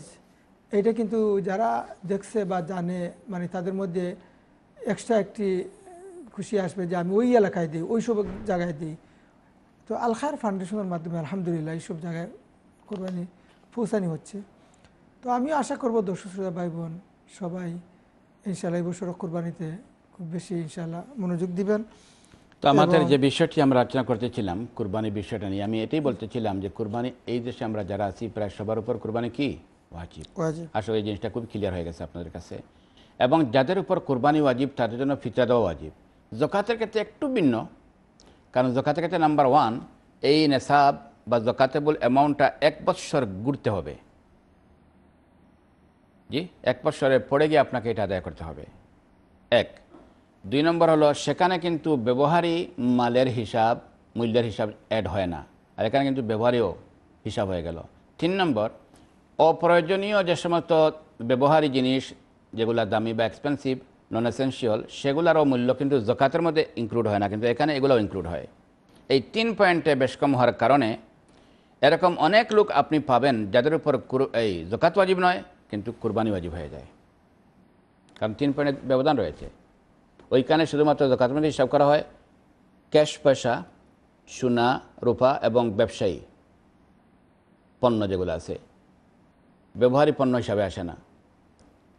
এটা কিন্তু যারা দেখছে বা জানে মানে তাদের মধ্যে এক্সট্রা একটি খুশি আসবে যে আমি ওই এলাকায় দিই ওই সব জায়গায় দিই। তো আল খায়ের ফাউন্ডেশনের মাধ্যমে আলহামদুলিল্লাহ এইসব জায়গায় কোরবানি পৌঁছানি হচ্ছে। তো আমিও আশা করব দর্শক শ্রোতা ভাই বোন সবাই ইনশাল্লাহ এই বছর কোরবানিতে খুব বেশি ইনশাল্লাহ মনোযোগ দিবেন। তো আমাদের যে বিষয়টি আমরা আলোচনা করতেছিলাম কুরবানি বিষয়টা নিয়ে আমি এটাই বলতেছিলাম যে কুরবানি এই দেশে আমরা যারা আছি প্রায় সবার উপর কুরবানি কি? ওয়াজিব। ওয়াজিব। আসলে এই জিনিসটা খুব ক্লিয়ার হয়ে গেছে আপনাদের কাছে। এবং যাদের উপর কোরবানি ওয়াজিব তাদের জন্য ফিতরা দেওয়া ওয়াজিব। জকাতের ক্ষেত্রে একটু ভিন্ন কারণ জকাতের ক্ষেত্রে নাম্বার ওয়ান এই নেশাব বা জকাতেবল অ্যামাউন্টটা এক বৎসর ঘুরতে হবে। জি, এক বৎসরে পড়ে গিয়ে আপনাকে এটা আদায় করতে হবে। এক। দুই নম্বর হলো, সেখানে কিন্তু ব্যবহারী মালের হিসাব, মূল্যের হিসাব অ্যাড হয় না। আর এখানে কিন্তু ব্যবহারীও হিসাব হয়ে গেল। তিন নম্বর, অপ্রয়োজনীয় যে সমস্ত ব্যবহারী জিনিস, যেগুলো দামি বা এক্সপেন্সিভ নন এসেন্সিয়াল সেগুলোরও মূল্য কিন্তু জকাতের মধ্যে ইনক্লুড হয় না, কিন্তু এখানে এগুলোও ইনক্লুড হয়। এই তিন পয়েন্টে বেশ কম হওয়ার কারণে এরকম অনেক লোক আপনি পাবেন যাদের উপর এই জকাত ওয়াজিব নয় কিন্তু কুরবানি ওয়াজিব হয়ে যায়। কারণ তিন পয়েন্টের ব্যবধান রয়েছে। ওইখানে শুধুমাত্র জকাতের মধ্যে হিসাব করা হয়, ক্যাশ পয়সা, সোনা, রূপা এবং ব্যবসায়ী পণ্য যেগুলো আছে। ব্যবহারী পণ্য হিসাবে আসে না।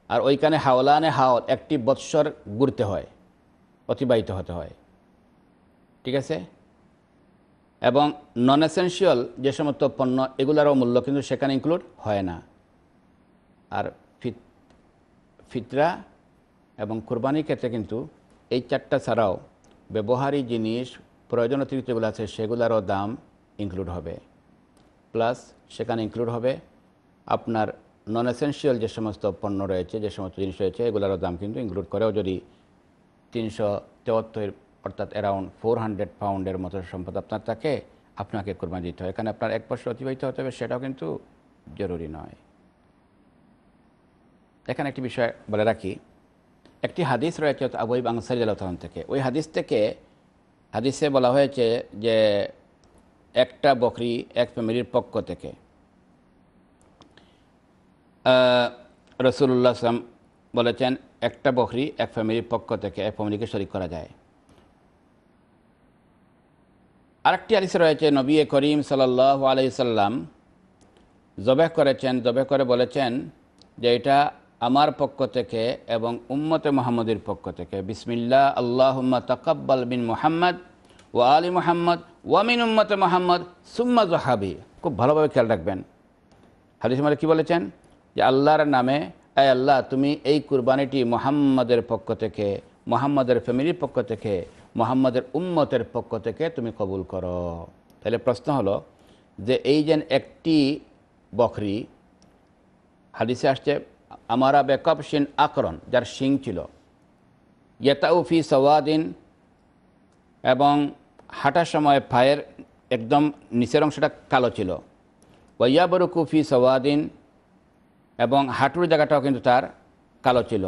আর ওইখানে হাওলানে হাওল একটি বৎসর ঘুরতে হয়, অতিবাহিত হতে হয়। ঠিক আছে? এবং নন এসেন্সিয়াল যে সমস্ত পণ্য, এগুলোরও মূল্য কিন্তু সেখানে ইনক্লুড হয় না। আর ফিত, ফিতরা এবং কোরবানির ক্ষেত্রে কিন্তু এই চারটা ছাড়াও ব্যবহারী জিনিস প্রয়োজন অতিরিক্ত যেগুলো আছে, সেগুলোরও দাম ইনক্লুড হবে। প্লাস সেখানে ইনক্লুড হবে আপনার নন এসেন্সিয়াল যে সমস্ত পণ্য রয়েছে, যে সমস্ত জিনিস রয়েছে, এগুলোরও দাম কিন্তু ইনক্লুড করেও যদি তিনশো তেয়াত্তর অর্থাৎ অ্যারাউন্ড ফোর হান্ড্রেড পাউন্ডের মতো সম্পদ আপনার থাকে, আপনাকে কোরবানি দিতে হয়। এখানে আপনার এক বছর অতিবাহিত হতে হবে, সেটাও কিন্তু জরুরি নয়। এখানে একটি বিষয় বলে রাখি। একটি হাদিস রয়েছে আবুইব আনসারি আল্লাহ থেকে। ওই হাদিস থেকে হাদিসে বলা হয়েছে যে একটা বকরি এক ফ্যামিলির পক্ষ থেকে রসুল্লাহ আসলাম বলেছেন, একটা বকরি এক ফ্যামিলির পক্ষ থেকে এক ফ্যামিলিকে শরিক করা যায়। আরেকটি হাদিসে রয়েছে, নবী করিম সাল্লাহ আলাইসাল্লাম জবেহ করেছেন, জবেহ করে বলেছেন যে এটা আমার পক্ষ থেকে এবং উম্মতে মোহাম্মদের পক্ষ থেকে বিসমিল্লা আল্লাহুম্মা তাকাব্বাল বিন মোহাম্মদ ও আলী মোহাম্মদ ওয়ামিন উম্মতে মোহাম্মদ সুম্মা জহাবি খুব ভালোভাবে খেয়াল রাখবেন। হাদিস মালে কী বলেছেন? যে আল্লাহর নামে, এ আল্লাহ, তুমি এই কুরবানিটি মোহাম্মদের পক্ষ থেকে, মোহাম্মদের ফ্যামিলির পক্ষ থেকে, মোহাম্মদের উম্মতের পক্ষ থেকে তুমি কবুল করো। তাহলে প্রশ্ন হলো যে এই যেন একটি বকরি, হাদিসে আসছে আমারা বেকব সিন আকরণ, যার শিং ছিল। ইয়েতাউফি সওয়াদিন, এবং হাঁটার সময় পায়ের একদম নিচের অংশটা কালো ছিল। ওয়াইয়াবরু কুফি সওয়াদিন, এবং হাঁটুর জায়গাটাও কিন্তু তার কালো ছিল।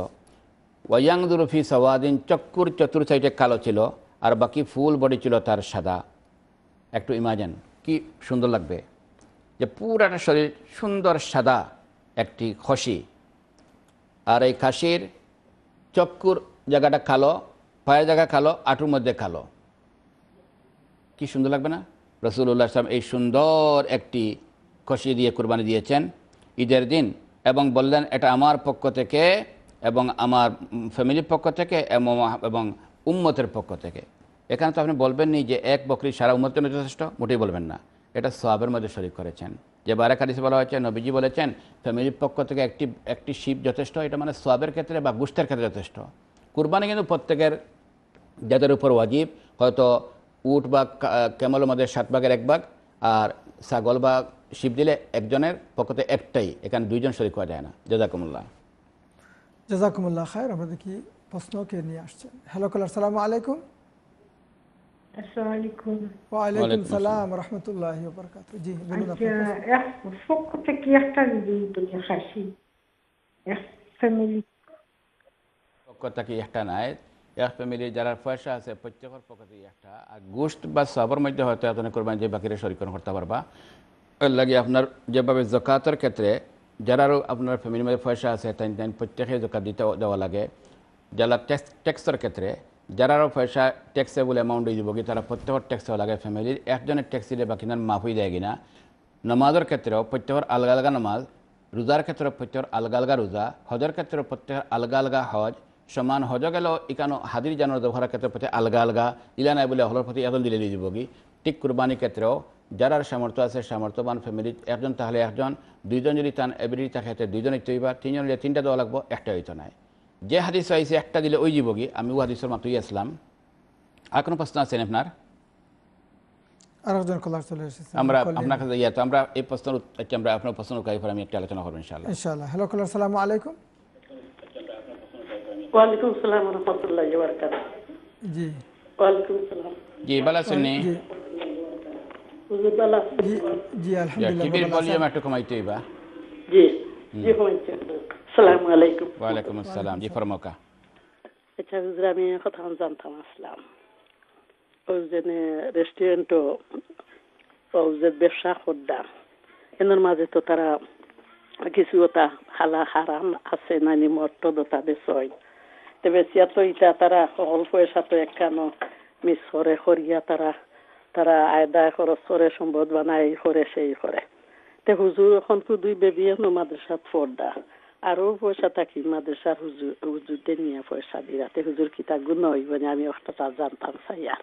ওয়াংদুরফি সওয়াদিন, চক্কুর চতুর সাইডে কালো ছিল, আর বাকি ফুল বডি ছিল তার সাদা। একটু ইমাজিন কি সুন্দর লাগবে যে পুরাটা শরীর সুন্দর সাদা, একটি খসি। আর এই খাসির চক্কুর জায়গাটা খালো পায়ের জায়গা খালো আঁটুর মধ্যে খালো কি সুন্দর লাগবে না? রসুল্লাহ আসলাম এই সুন্দর একটি খসি দিয়ে কোরবানি দিয়েছেন। ঈদের দিন এবং বললেন, এটা আমার পক্ষ থেকে এবং আমার ফ্যামিলির পক্ষ থেকে এবং উম্মতের পক্ষ থেকে। এখানে তো আপনি বলবেন নি যে এক বকরি সারা উম্মতের জন্য যথেষ্ট, মোটেই বলবেন না। এটা সোয়াবের মধ্যে শরিক করেছেন। যে বারে কাদিসে বলা হয়েছে, নবীজি বলেছেন, ফ্যামিলির পক্ষ থেকে একটি একটি শিব যথেষ্ট, এটা মানে সবের ক্ষেত্রে বা গুস্তের ক্ষেত্রে যথেষ্ট। কুরবানি কিন্তু প্রত্যেকের যাদের উপর ওয়াজিব, হয়তো উট বা কা- ক্যামেলের মধ্যে সাত ভাগের এক ভাগ, আর ছাগল বা শিব দিলে একজনের পক্ষতে একটাই, এখানে দুইজন শরিক করা যায় না। জাজাকুমুল্লাহ। জাজাকুমুল্লাহ খায়ের, আমরা দেখি প্রশ্ন কে নিয়ে আসছেন। হ্যালো, কলার সালাম আলাইকুম। থেকে একটা ফ্যামিলি পক্ষ একটা নাই এক ফ্যামিলি যারা পয়সা আছে প্রত্যেকের পক্ষ থেকে একটা আর গোষ্ঠ বা সবার মধ্যে হয়তো এত করবেন যে বাকিরা শরীকরণ করতে পারবা এর লাগে আপনার যেভাবে জকাতের ক্ষেত্রে যারারও আপনার ফ্যামিলির মধ্যে পয়সা আছে তাই তাই প্রত্যেকে জকাত দিতে দেওয়া লাগে যারা ট্যাক্স ট্যাক্সের ক্ষেত্রে যারারও পয়সা ট্যাক্সেবল অ্যামাউন্ট দিব কি তারা প্রত্যেকের ট্যাক্স দেওয়া লাগে ফ্যামিলির একজনের ট্যাক্স দিলে বাকি মাফ হয়ে যায় কিনা? নমাজের ক্ষেত্রেও প্রত্যেকের আলগা আলগা নমাজ, রোজার ক্ষেত্রে প্রত্যেকের আলগা আলগা রোজা, হজের ক্ষেত্রে প্রত্যেকের আলগা আলগা হজ, সমান হজ গেলেও ইকানো হাদির জানোর ব্যবহারের ক্ষেত্রে প্রতি আলগা আলগা, ইলা নাই বলে হলের প্রতি এতন দিলে দিয়ে দিব কি ঠিক কুরবানির ক্ষেত্রেও যারার সামর্থ্য আছে সামর্থ্যবান ফ্যামিলি একজন তাহলে একজন, দুইজন যদি তান এবিলিটি থাকে দুইজন হইতে হইবা তিনজন হইলে তিনটা দেওয়া লাগবো একটা হইতো নাই। যে হাদিস আইসে একটা দিলে ওই জীবগি আমি ও হাদিসের মাত্রই আসলাম। আর কোনো প্রশ্ন আছেন আপনার? আরেকজন কলার চলে এসেছে আমরা আপনার কাছে ইয়ে তো আমরা এই প্রশ্ন আচ্ছা, আমরা আপনার প্রশ্ন উত্তর পর আমি একটা আলোচনা করব ইনশাআল্লাহ। ইনশাআল্লাহ। হ্যালো কলার সালাম আলাইকুম। ওয়ালাইকুম সালাম রহমতুল্লাহ বরকাত জি। ওয়ালাইকুম সালাম। জি ভালো শুনি জি। হুজুর বালা জি জি আলহামদুলিল্লাহ টিভির ভালো আছেন? ভলিউম একটু কমাইতে হইবা। জি। জি হয়েছে সালাম আলাইকুম। ওয়ালাইকুম আসসালাম। জি ফরমকা আচ্ছা হুজুর আমি কথা জানতাম আসলাম। ওই যে রেস্টুরেন্টও ওই যে ব্যবসা করতাম এনার মাঝে তো তারা কিছু ওটা হালা হারাম আছে নানি মর্ত দোতা বেসয় তবে ইটা তারা সকল পয়সা তো একখানো মিস করে করিয়া তারা তারা আয়দায় খরচ করে সম্পদ বানাই করে সেই করে। তে হুজুর এখন তো দুই বেবি এনো মাদ্রাসাত পড়দা আরও পয়সা থাকি মাদ্রাসার হুজুর হুজুরদের নিয়ে পয়সা দিরাতে হুজুর কিতা গুণ হইব আমি একটা জানতাম চাই আর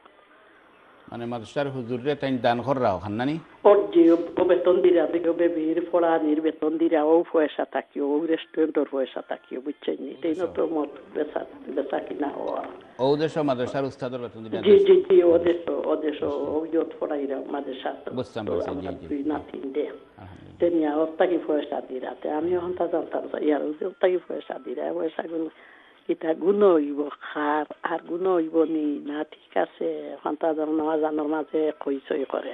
মানে মাদ্রাসার হুজুরে তাই দান কররা খান্নানি ওর যে ও বেতন দিরা দেখো বেবির পড়ানির বেতন দিরা ও পয়সা থাকি ও রেস্টুরেন্টের পয়সা থাকি বুঝছেন নি? তাই তো মত বেচা বেচা কিনা হওয়া। ও দেশ মাদ্রাসার উস্তাদের বেতন দিলেন জি জি জি ওদেশ ওদেশ ও দেশ ও ইয়ত পড়াইরা মাদ্রাসা বুঝতাম, বুঝতাম, জি, জি। দুই নাতিন দে। তেনিয়া ওর তাকি পয়সা দিরা তে আমি এখন তা জানতাম ইয়ার ওর তাকি পয়সা দিরা পয়সা গুলো এটা আর গুণ হইব নি না ঠিক আছে এখন তা যেন নামাজানোর মাঝে কইসই করে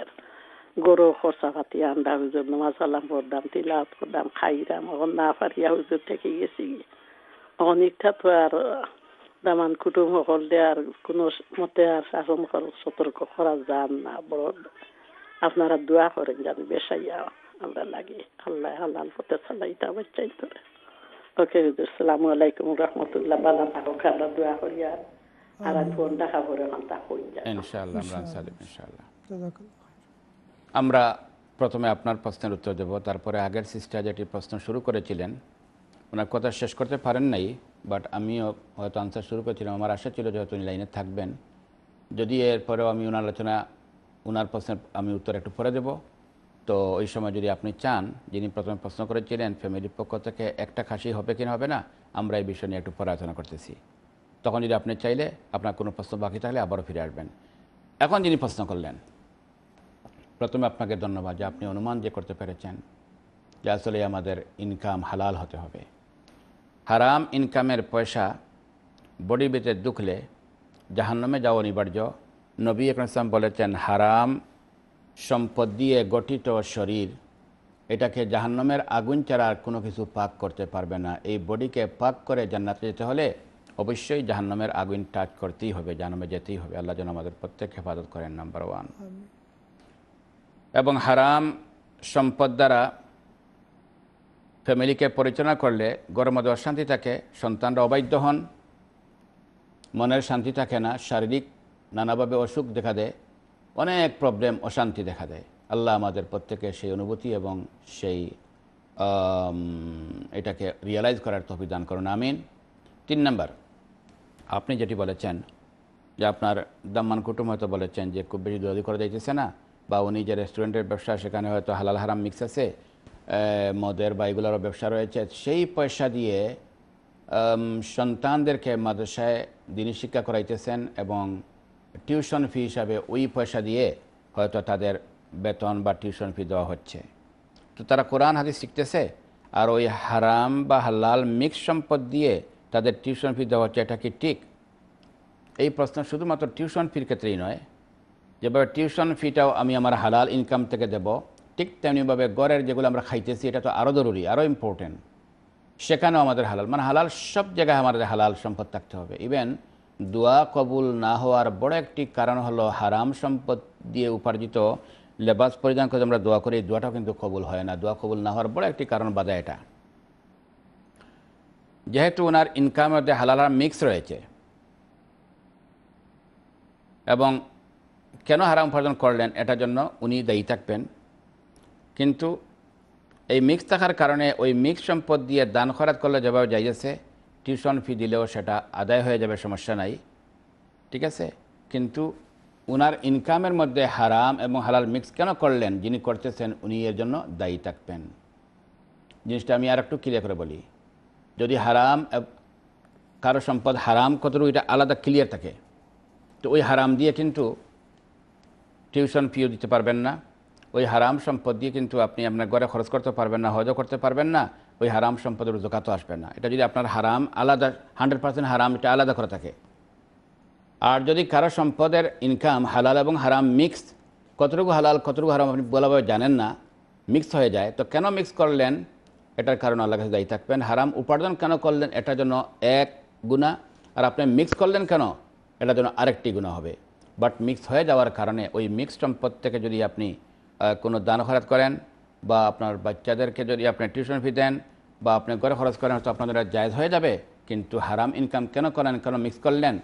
গরু খরচা পাতি আন্দা হুজুর নামাজ আলাম পড়দাম তিলাত করদাম খাইরাম এখন না পারিয়া হুজুর থেকে গেছি অনেকটা তো আর দামান কুটুম সকল দে আর কোনো মতে আর শাসন কর সতর্ক করা যান না বড় আপনারা দোয়া করেন যেন বেসাইয়া আমরা লাগে আল্লাহ হালাল পথে চালাইতে আবার চাই করে ওকে হুজুর সালামু আলাইকুম রহমতুল্লাহ বালা থাকো আমরা দোয়া করি আর আর আমি ফোন দেখা করে এখন তা যায় ইনশাআল্লাহ। আমরা সালিম ইনশাআল্লাহ আমরা প্রথমে আপনার প্রশ্নের উত্তর দেব তারপরে আগের সিস্টার যেটি প্রশ্ন শুরু করেছিলেন ওনার কথা শেষ করতে পারেন নাই বাট আমিও হয়তো আনসার শুরু করেছিলাম। আমার আশা ছিল যেহেতু উনি লাইনে থাকবেন যদি এরপরেও আমি ওনার আলোচনা ওনার প্রশ্নের আমি উত্তর একটু পরে দেব। তো ওই সময় যদি আপনি চান, যিনি প্রথমে প্রশ্ন করেছিলেন ফ্যামিলির পক্ষ থেকে একটা খাসি হবে কিনা হবে না, আমরা এই বিষয় নিয়ে একটু পরে আলোচনা করতেছি। তখন যদি আপনি চাইলে আপনার কোনো প্রশ্ন বাকি থাকলে আবারও ফিরে আসবেন। এখন যিনি প্রশ্ন করলেন, প্রথমে আপনাকে ধন্যবাদ যে আপনি অনুমান যে করতে পেরেছেন যে আসলে আমাদের ইনকাম হালাল হতে হবে। হারাম ইনকামের পয়সা বডি বেতে দুখলে জাহান্নামে যাওয়া অনিবার্য। নবী ইসলাম বলেছেন, হারাম সম্পদ দিয়ে গঠিত শরীর এটাকে জাহান্নামের আগুন ছাড়া আর কোনো কিছু পাক করতে পারবে না। এই বডিকে পাক করে জান্নাতে যেতে হলে অবশ্যই জাহান্নামের আগুন টাচ করতেই হবে জাহান্নামে যেতেই হবে। আল্লাহ যেন আমাদের প্রত্যেক হেফাজত করেন নাম্বার ওয়ান এবং হারাম সম্পদ দ্বারা ফ্যামিলিকে পরিচালনা করলে গরম মধ্যে অশান্তি থাকে সন্তানরা অবাধ্য হন মনের শান্তি থাকে না শারীরিক নানাভাবে অসুখ দেখা দেয় অনেক প্রবলেম অশান্তি দেখা দেয়। আল্লাহ আমাদের প্রত্যেকে সেই অনুভূতি এবং সেই এটাকে রিয়েলাইজ করার তফি দান করুন, আমিন। তিন নাম্বার, আপনি যেটি বলেছেন, যে আপনার দাম্মান কুটুম হয়তো বলেছেন যে খুব বেশি দৌড়ি করা যাইতেছে না, বা উনি যে রেস্টুরেন্টের ব্যবসা, সেখানে হয়তো হালাল হারাম মিক্স আছে মদের বা এগুলোরও ব্যবসা রয়েছে, সেই পয়সা দিয়ে সন্তানদেরকে মাদ্রাসায় দিনী শিক্ষা করাইতেছেন এবং টিউশন ফি হিসাবে ওই পয়সা দিয়ে হয়তো তাদের বেতন বা টিউশন ফি দেওয়া হচ্ছে। তো তারা কোরআন, হাদিস শিখতেছে আর ওই হারাম বা হালাল মিক্স সম্পদ দিয়ে তাদের টিউশন ফি দেওয়া হচ্ছে, এটা কি ঠিক? এই প্রশ্ন শুধুমাত্র টিউশন ফির ক্ষেত্রেই নয়, যেভাবে টিউশন ফিটাও আমি আমার হালাল ইনকাম থেকে দেব, ঠিক তেমনিভাবে গড়ের যেগুলো আমরা খাইতেছি, এটা তো আরও জরুরি আরও ইম্পর্টেন্ট সেখানেও আমাদের হালাল মানে হালাল সব জায়গায় আমাদের হালাল সম্পদ থাকতে হবে। ইভেন দোয়া কবুল না হওয়ার বড় একটি কারণ হলো হারাম সম্পদ দিয়ে উপার্জিত লেবাস পরিধান করে আমরা দোয়া করি দোয়াটাও কিন্তু কবুল হয় না। দোয়া কবুল না হওয়ার বড় একটি কারণ বাধা এটা। যেহেতু ওনার ইনকামের মধ্যে হালাল হারাম মিক্স রয়েছে, এবং কেন হারাম উপার্জন করলেন এটার জন্য উনি দায়ী থাকবেন। কিন্তু এই মিক্স থাকার কারণে ওই মিক্স সম্পদ দিয়ে দান খরাত করলে যেভাবে যাইছে টিউশন ফি দিলেও সেটা আদায় হয়ে যাবে, সমস্যা নাই। ঠিক আছে? কিন্তু উনার ইনকামের মধ্যে হারাম এবং হালাল মিক্স কেন করলেন? যিনি করতেছেন, উনি এর জন্য দায়ী থাকবেন। জিনিসটা আমি আর একটু ক্লিয়ার করে বলি। যদি হারাম কারও সম্পদ হারাম কতটুকু এটা আলাদা ক্লিয়ার থাকে। তো ওই হারাম দিয়ে কিন্তু টিউশন ফিও দিতে পারবেন না। ওই হারাম সম্পদ দিয়ে কিন্তু আপনি আপনার ঘরে খরচ করতে পারবেন না, হজও করতে পারবেন না। ওই হারাম সম্পদের জোকাতও আসবে না। এটা যদি আপনার হারাম, আলাদা হান্ড্রেড পার্সেন্ট হারাম, এটা আলাদা করে থাকে। আর যদি কারও সম্পদের ইনকাম হালাল এবং হারাম মিক্স কতটুকু হালাল, কতটুকু হারাম আপনি বলাভাবে জানেন না মিক্স হয়ে যায়। তো কেন মিক্স করলেন? এটার কারণে আল্লাহ কাছে দায়ী থাকবেন। হারাম উপার্জন কেন করলেন? এটার জন্য এক গুণা আর আপনি মিক্স করলেন কেন? এটার জন্য আরেকটি গুণা হবে। বাট মিক্স হয়ে যাওয়ার কারণে ওই মিক্স সম্পদ থেকে যদি আপনি কোনো দান খরচ করেন বা আপনার বাচ্চাদেরকে যদি আপনি টিউশন ফি দেন বা আপনি ঘরে খরচ করেন, হয়তো আপনাদের জায়জ হয়ে যাবে, কিন্তু হারাম ইনকাম কেন করেন, কেন মিক্স করলেন,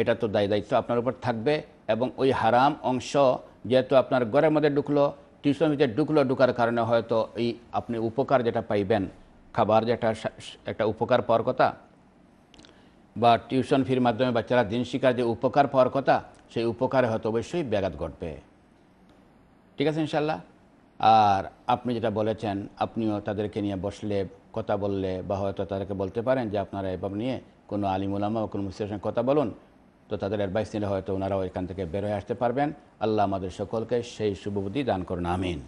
এটা তো দায় দায়িত্ব আপনার উপর থাকবে এবং ওই হারাম অংশ যেহেতু আপনার ঘরের মধ্যে ঢুকলো টিউশন ফিতে ঢুকলো, ঢুকার কারণে হয়তো এই আপনি উপকার যেটা পাইবেন, খাবার যেটা একটা উপকার পাওয়ার কথা বা টিউশন ফির মাধ্যমে বাচ্চারা দিন শিকার যে উপকার পাওয়ার কথা, সেই উপকারে হয়তো অবশ্যই ব্যাঘাত ঘটবে। ঠিক আছে ইনশাল্লাহ? আর আপনি যেটা বলেছেন, আপনিও তাদেরকে নিয়ে বসলে, কথা বললে বা হয়তো তাদেরকে বলতে পারেন যে, আপনারা এভাবে নিয়ে কোনো আলিম উলামা বা কোনো মুসলিমের সঙ্গে কথা বলুন। তো তাদের অ্যাডভাইস নিলে হয়তো ওনারাও এখান থেকে বের হয়ে আসতে পারবেন। আল্লাহ আমাদের সকলকে সেই শুভবুদ্ধি দান করুন, আমিন।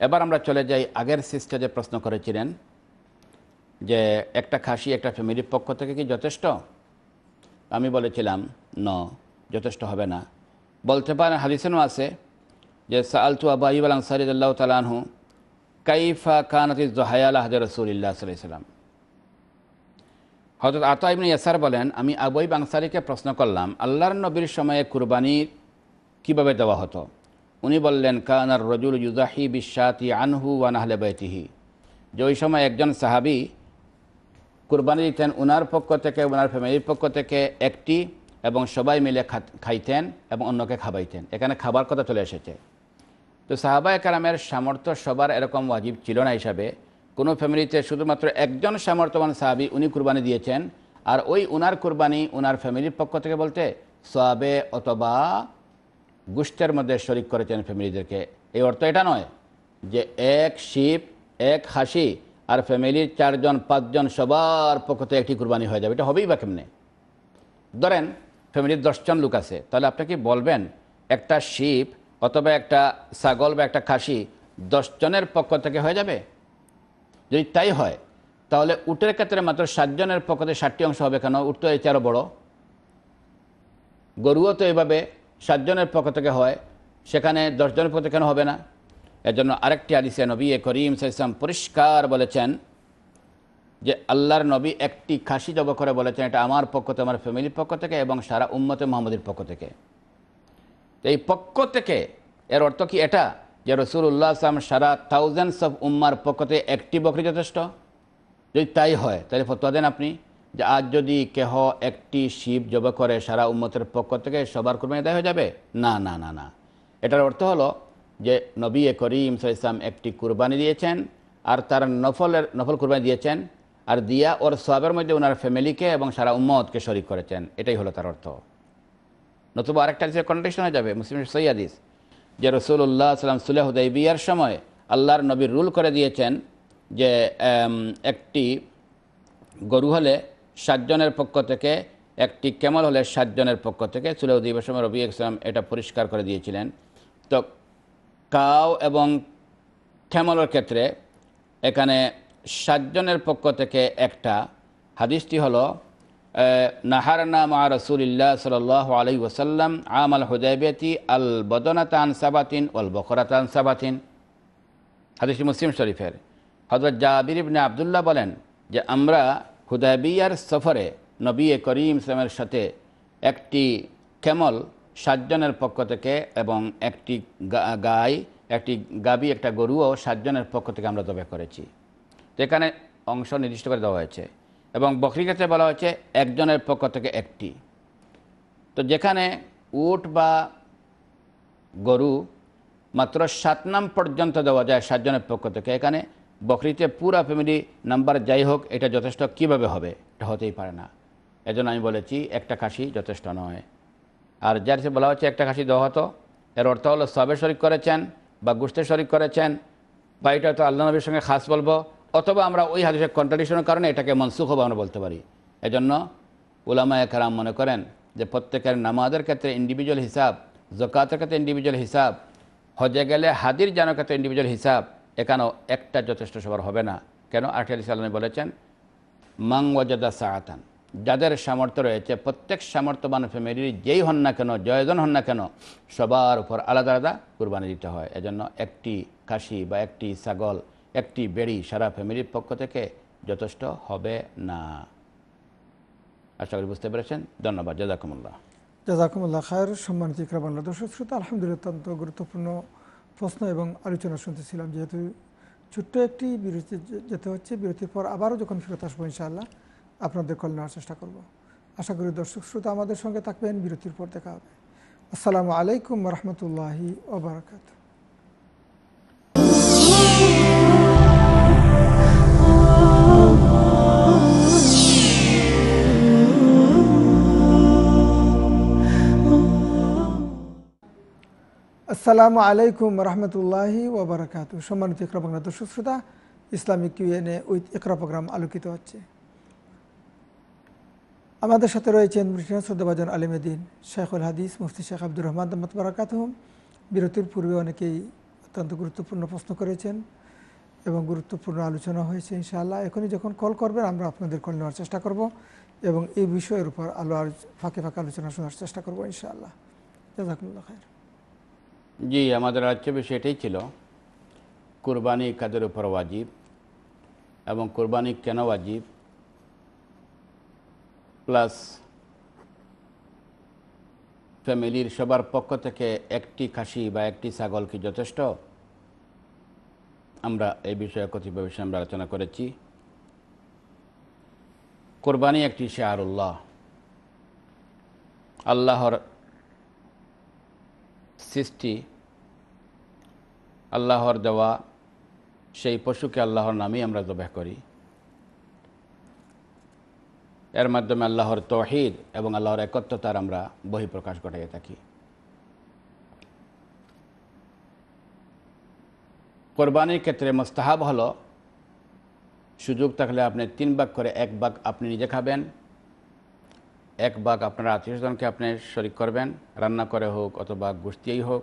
এবার আমরা চলে যাই আগের সিস্টার যে প্রশ্ন করেছিলেন, যে একটা খাসি, একটা ফ্যামিলির পক্ষ থেকে কি যথেষ্ট? আমি বলেছিলাম, ন, যথেষ্ট হবে না। বলতে পারেন হাদিসেনও আছে যে সালতু আবা ইবাল আনসারি আল্লাহ তালানহু কাইফা কানাতি জহায়াল আহদ রসুলিল্লাহ সাল্লাম? হজরত আতা ইবনে ইয়াসার বলেন, আমি আবুইব আনসারিকে প্রশ্ন করলাম, আল্লাহর নবীর সময়ে কুরবানি কীভাবে দেওয়া হতো? উনি বললেন কানার রজুল ইউজাহি বিশাতি আনহু ওয়ান আহলে বাইতিহি। যে ওই সময় একজন সাহাবি কুরবানি দিতেন, উনার পক্ষ থেকে ওনার ফ্যামিলির পক্ষ থেকে একটি এবং সবাই মিলে খাইতেন এবং অন্যকে খাবাইতেন এখানে খাবার কথা চলে এসেছে। তো সাহাবা একরামের সামর্থ্য সবার এরকম ওয়াজিব ছিল না হিসাবে। কোনো ফ্যামিলিতে শুধুমাত্র একজন সামর্থ্যবান সাহাবি উনি কুরবানি দিয়েছেন, আর ওই উনার কুরবানি উনার ফ্যামিলির পক্ষ থেকে বলতে সোয়াবে অথবা গুষ্টের মধ্যে শরিক করেছেন ফ্যামিলিদেরকে। এই অর্থ এটা নয় যে এক শিপ, এক হাসি আর ফ্যামিলির চারজন, পাঁচজন সবার পক্ষ থেকে একটি কুরবানি হয়ে যাবে। এটা হবেই বা কেমনে? ধরেন ফ্যামিলির দশজন লোক আছে, তাহলে আপনি কি বলবেন একটা শিপ অথবা একটা ছাগল বা একটা খাসি দশজনের পক্ষ থেকে হয়ে যাবে? যদি তাই হয়, তাহলে উটের ক্ষেত্রে মাত্র সাতজনের পক্ষ থেকে ষাটটি অংশ হবে কেন? উট তো এর চেয়ে আরও বড়। গরুও তো এভাবে সাতজনের পক্ষ থেকে হয়, সেখানে দশজনের পক্ষ থেকে কেন হবে না? এজন্য আরেকটি আদিসে নবী এ করিম সাইসলাম পরিষ্কার বলেছেন যে আল্লাহর নবী একটি খাসি জব করে বলেছেন, এটা আমার পক্ষ থেকে, আমার ফ্যামিলির পক্ষ থেকে এবং সারা উম্মতে মোহাম্মদের পক্ষ থেকে। এই পক্ষ থেকে, এর অর্থ কি এটা? যে রসুল্লাহ আসলাম সারা থাউজেন্ডস অফ উম্মার পক্ষতে একটি বকরি যথেষ্ট? যদি তাই হয়, তাহলে ফতোয়া দেন আপনি যে আজ যদি কেহ একটি শিব জব করে সারা উম্মতের পক্ষ থেকে, সবার কুরবানি দেয় হয়ে যাবে? না না না না। এটার অর্থ হলো যে নবী এ করিম ওয়াসাল্লাম একটি কুরবানি দিয়েছেন, আর তার নফলের, নফল কুরবানি দিয়েছেন, আর দিয়া ওর সবের মধ্যে ওনার ফ্যামিলিকে এবং সারা উম্মতকে শরিক করেছেন। এটাই হলো তার অর্থ। নতুবা আরেকটা যে কন্ডিশন হয়ে যাবে, মুসলিম সৈয়াদিস যে রসুল্লাহ সাল্লাম সুলেহ বিয়ার সময় আল্লাহর নবীর রুল করে দিয়েছেন যে একটি গরু হলে সাতজনের পক্ষ থেকে, একটি কেমল হলে সাতজনের পক্ষ থেকে সুলেহ দিবের সময় রবি ইসলাম এটা পরিষ্কার করে দিয়েছিলেন। তো কাউ এবং ক্যামলের ক্ষেত্রে এখানে সাতজনের পক্ষ থেকে একটা, হাদিসটি হলো নাহারনা মা রসুলিল্লাহ সাল আলাই ওসাল্লাম আম আল হুদাইবেতি আল বদনাতান সাবাতিন ওয়াল বকরাতান সাবাতিন। হাদিসটি মুসলিম শরীফের। হজরত জাবির ইবনে আবদুল্লাহ বলেন যে, আমরা হুদাইবিয়ার সফরে নবী করিম ইসলামের সাথে একটি কেমল সাতজনের পক্ষ থেকে এবং একটি গাই, একটি গাবি, একটা গরুও সাতজনের পক্ষ থেকে আমরা দবে করেছি। তো এখানে অংশ নির্দিষ্ট করে দেওয়া হয়েছে। এবং বকরি ক্ষেত্রে বলা হয়েছে একজনের পক্ষ থেকে একটি। তো যেখানে উট বা গরু মাত্র সাত নাম পর্যন্ত দেওয়া যায় সাতজনের পক্ষ থেকে, এখানে বকরিতে পুরা ফ্যামিলি নাম্বার যাই হোক, এটা যথেষ্ট কীভাবে হবে এটা হতেই পারে না। এজন্য আমি বলেছি একটা খাসি যথেষ্ট নয়। আর যার সে বলা হচ্ছে একটা খাসি দেওয়া হতো, এর অর্থ হলো সবে শরিক করেছেন বা গুস্তে শরিক করেছেন, বা এটা তো আল্লাহ নবীর সঙ্গে খাস বলব অথবা আমরা ওই হাদিসের কন্ট্রাডিকশনের কারণে এটাকে মনসুখ আমরা বলতে পারি। এজন্য উলামা একরাম মনে করেন যে প্রত্যেকের নামাজের ক্ষেত্রে ইন্ডিভিজুয়াল হিসাব জকাতের ক্ষেত্রে ইন্ডিভিজুয়াল হিসাব, হজে গেলে হাদির জানার ক্ষেত্রে ইন্ডিভিজুয়াল হিসাব, এখানেও একটা যথেষ্ট সবার হবে না। কেন? আঠালি সাল্লামী বলেছেন মাং ওয়াজাদা সাহাতান যাদের সামর্থ্য রয়েছে, প্রত্যেক সামর্থ্যবান ফ্যামিলির যেই হন না কেন, জয়জন হন না কেন, সবার উপর আলাদা আলাদা কুরবানি দিতে হয়। এজন্য একটি খাসি বা একটি ছাগল একটি বেড়ি সারা ফ্যামিলির পক্ষ থেকে যথেষ্ট হবে না। আশা করি বুঝতে পেরেছেন। ধন্যবাদ। জাজাকুমুল্লাহ। জাজাকুমুল্লাহ খায়ের সম্মানিত ইকরা বাংলা দর্শক, শ্রোতা, আলহামদুলিল্লাহ, অত্যন্ত গুরুত্বপূর্ণ প্রশ্ন এবং আলোচনা শুনতেছিলাম। যেহেতু ছোট্ট একটি বিরতি যেতে হচ্ছে, বিরতির পর আবারও যখন ফেরত আসব ইনশাআল্লাহ, আপনাদের কল নেওয়ার চেষ্টা করব। আশা করি দর্শক, শ্রোতা আমাদের সঙ্গে থাকবেন। বিরতির পর দেখা হবে। আসসালামু আলাইকুম রহমতুল্লাহি ওবরাকাত আসসালামু আলাইকুম রহমতুল্লাহি ওবরাকাত। সম্মানিত ইকরা বাংলা দর্শক শ্রোতা, Islamic Q and A with Iqra program আলোকিত হচ্ছে। আমাদের সাথে রয়েছেন ব্রিটেন সদ্দাবাজান আলিমেদিন শেখুল হাদিস, মুফতি শেখ আব্দুর রহমান দম্মত বারাকাত বিরতির পূর্বে অনেকেই অত্যন্ত গুরুত্বপূর্ণ প্রশ্ন করেছেন এবং গুরুত্বপূর্ণ আলোচনা হয়েছে ইনশাআল্লাহ। এখনই যখন কল করবেন, আমরা আপনাদের কল নেওয়ার চেষ্টা করব এবং এই বিষয়ের উপর আলো আর ফাঁকে ফাঁকে আলোচনা শোনার চেষ্টা করব ইনশাআল্লাহ। জাজাকুল্লাহ খায়ের জি, আমাদের আজকে বিষয় এটাই ছিল, কুরবানি কাদের উপর ওয়াজিব এবং কুরবানি কেন ওয়াজিব? প্লাস ফ্যামিলির সবার পক্ষ থেকে একটি খাসি বা একটি ছাগল কি যথেষ্ট? আমরা এই বিষয়ে কতিপয় বিষয়ে আমরা আলোচনা করেছি। কোরবানি একটি শেয়ারুল্লাহ। আল্লাহর সৃষ্টি, আল্লাহর দেওয়া, সেই পশুকে আল্লাহর নামেই আমরা জবাহ করি। এর মাধ্যমে আল্লাহর তহিদ এবং আল্লাহর একত্রতার আমরা বহিঃপ্রকাশ ঘটাইয়ে থাকি। কোরবানির ক্ষেত্রে মোস্তাহাব হলো, সুযোগ থাকলে আপনি তিন ভাগ করে এক ভাগ আপনি নিজে খাবেন এক বাঘ আপনার আত্মীয় স্বজনকে আপনি শরিক করবেন, রান্না করে হোক অথবা গোষ্ঠীই হোক।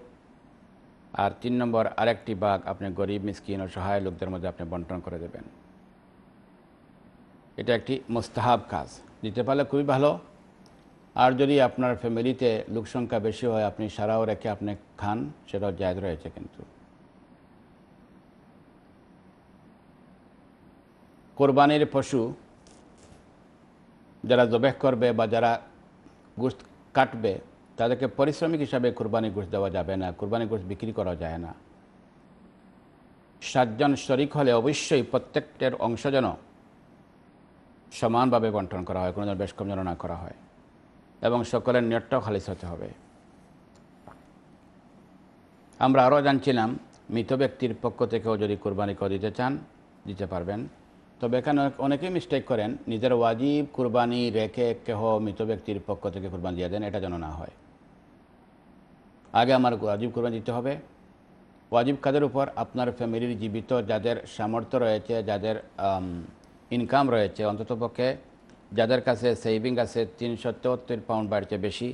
আর তিন নম্বর, আরেকটি বাঘ আপনি গরিব, মিসকিন ও সহায় লোকদের মধ্যে আপনি বন্টন করে দেবেন। এটা একটি মোস্তাহাব কাজ। দিতে পারলে খুবই ভালো। আর যদি আপনার ফ্যামিলিতে লোক সংখ্যা বেশি হয়, আপনি সারাও রেখে আপনি খান, সেটাও জায়দ রয়েছে কিন্তু। কোরবানির পশু যারা জবেহ করবে বা যারা গোস্ত কাটবে, তাদেরকে পরিশ্রমিক হিসাবে কোরবানি গোস্ত দেওয়া যাবে না, কোরবানি গোস্ত বিক্রি করা যায় না। সাতজন শরিক হলে অবশ্যই প্রত্যেকটার অংশ যেন সমানভাবে বন্টন করা হয় কোনো যেন বেশ কম যেন না করা হয় এবং সকলের নেটটাও খালিস হতে হবে। আমরা আরও জানছিলাম, মৃত ব্যক্তির পক্ষ থেকেও যদি কোরবানি করে দিতে চান, দিতে পারবেন। তবে এখানে অনেকেই মিস্টেক করেন। নিজের ওয়াজিব, কুরবানি রেখে কেহ মৃত ব্যক্তির পক্ষ থেকে কুরবানি দিয়ে দেন, এটা যেন না হয়। আগে আমার ওয়াজিব কুরবানি দিতে হবে। ওয়াজিব কাদের উপর? আপনার ফ্যামিলির জীবিত, যাদের সামর্থ্য রয়েছে, যাদের ইনকাম রয়েছে অন্ততপক্ষে, যাদের কাছে সেভিং আছে তিনশো তেহত্তর পাউন্ড বাড়ছে বেশি,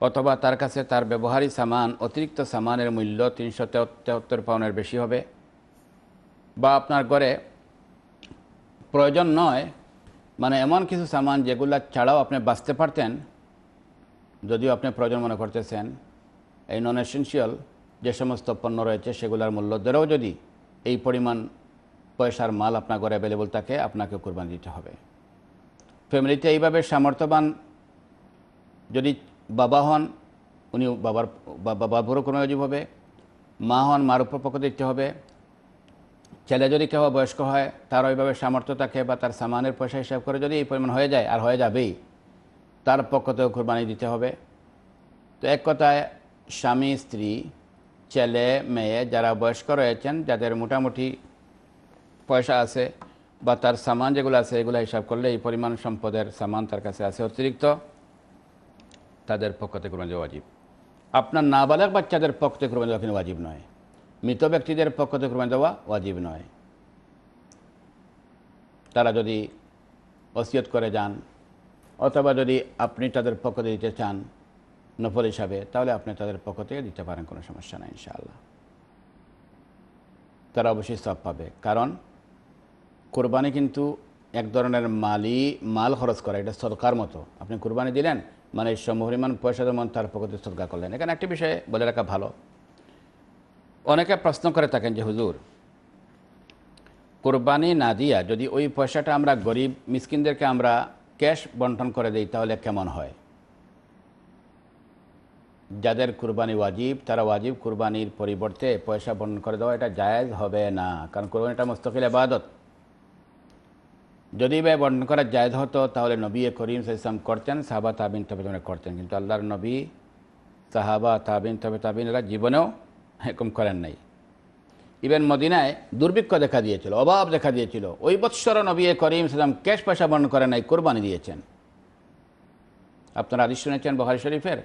অথবা তার কাছে তার ব্যবহারী সামান, অতিরিক্ত সামানের মূল্য তিনশো তেহত্তর পাউন্ডের বেশি হবে। বা আপনার ঘরে প্রয়োজন নয় মানে এমন কিছু সামান যেগুলো ছাড়াও আপনি বাঁচতে পারতেন, যদিও আপনি প্রয়োজন মনে করতেছেন, এই নন এসেন্সিয়াল যে সমস্ত পণ্য রয়েছে সেগুলোর মূল্য ধরেও যদি এই পরিমাণ পয়সার মাল আপনার ঘরে অ্যাভেলেবল থাকে আপনাকে কোরবানি দিতে হবে। ফ্যামিলিতে এইভাবে সামর্থ্যবান যদি বাবা হন উনি বাবার বা- বাবার উপরও কোনো হবে, মা হন, মার উপর পক্ষ দিতে হবে ছেলে যদি কেউ বয়স্ক হয়, তার ওইভাবে সামর্থ্য থাকে বা তার সামানের পয়সা হিসাব করে যদি এই পরিমাণ হয়ে যায়, আর হয়ে যাবেই, তার পক্ষ থেকেও কোরবানি দিতে হবে। তো এক কথায়, স্বামী, স্ত্রী, ছেলে, মেয়ে যারা বয়স্ক রয়েছেন, যাদের মোটামুটি পয়সা আছে বা তার সামান যেগুলো আছে, এগুলো হিসাব করলে এই পরিমাণ সম্পদের সামান তার কাছে আছে অতিরিক্ত। তাদের পক্ষ থেকে কোরবানি দেওয়া ওয়াজিব আপনার নাবালক বাচ্চাদের পক্ষ থেকে কোরবানি দেওয়া কিন্তু ওয়াজিব নয়। মৃত ব্যক্তিদের পক্ষ থেকে কোরবানি দেওয়া ওয়াজিব নয়। তারা যদি ওসিয়ত করে যান, অথবা যদি আপনি তাদের পক্ষ থেকে দিতে চান নফল হিসাবে, তাহলে আপনি তাদের পক্ষ থেকে দিতে পারেন, কোনো সমস্যা নাই ইনশাআল্লাহ। তারা অবশ্যই সব পাবে। কারণ কোরবানি কিন্তু এক ধরনের মালি, মাল খরচ করা, এটা সরকার মতো। আপনি কোরবানি দিলেন মানে সমপরিমাণ পয়সা যেমন তার পক্ষ থেকে সদকা করলেন। এখানে একটি বিষয়ে বলে রাখা ভালো। অনেকে প্রশ্ন করে থাকেন যে, হুজুর, কোরবানি না দিয়া যদি ওই পয়সাটা আমরা গরিব মিসকিনদেরকে আমরা ক্যাশ বন্টন করে দিই, তাহলে কেমন হয়? যাদের কুরবানি ওয়াজিব, তারা ওয়াজিব কুরবানির পরিবর্তে পয়সা বন্টন করে দেওয়া, এটা জায়েজ হবে না, কারণ কোরবানিটা মুস্তকিল আবাদত যদি বা বন্টন করা জায়দ হতো, তাহলে নবী করিম ইসলাম করতেন, সাহাবা তাবিন তবে করতেন। কিন্তু আল্লাহর নবী, সাহাবা তাবিন তবে তাবিনরা জীবনেও এরকম করেন নাই। ইভেন মদিনায় দুর্ভিক্ষ দেখা দিয়েছিল, অভাব দেখা দিয়েছিল। ওই বৎসর নবী করিম ইসলাম ক্যাশ পয়সা বর্ণন করেন নাই, কোরবানি দিয়েছেন। আপনারা আদি শুনেছেন বহারি শরীফের,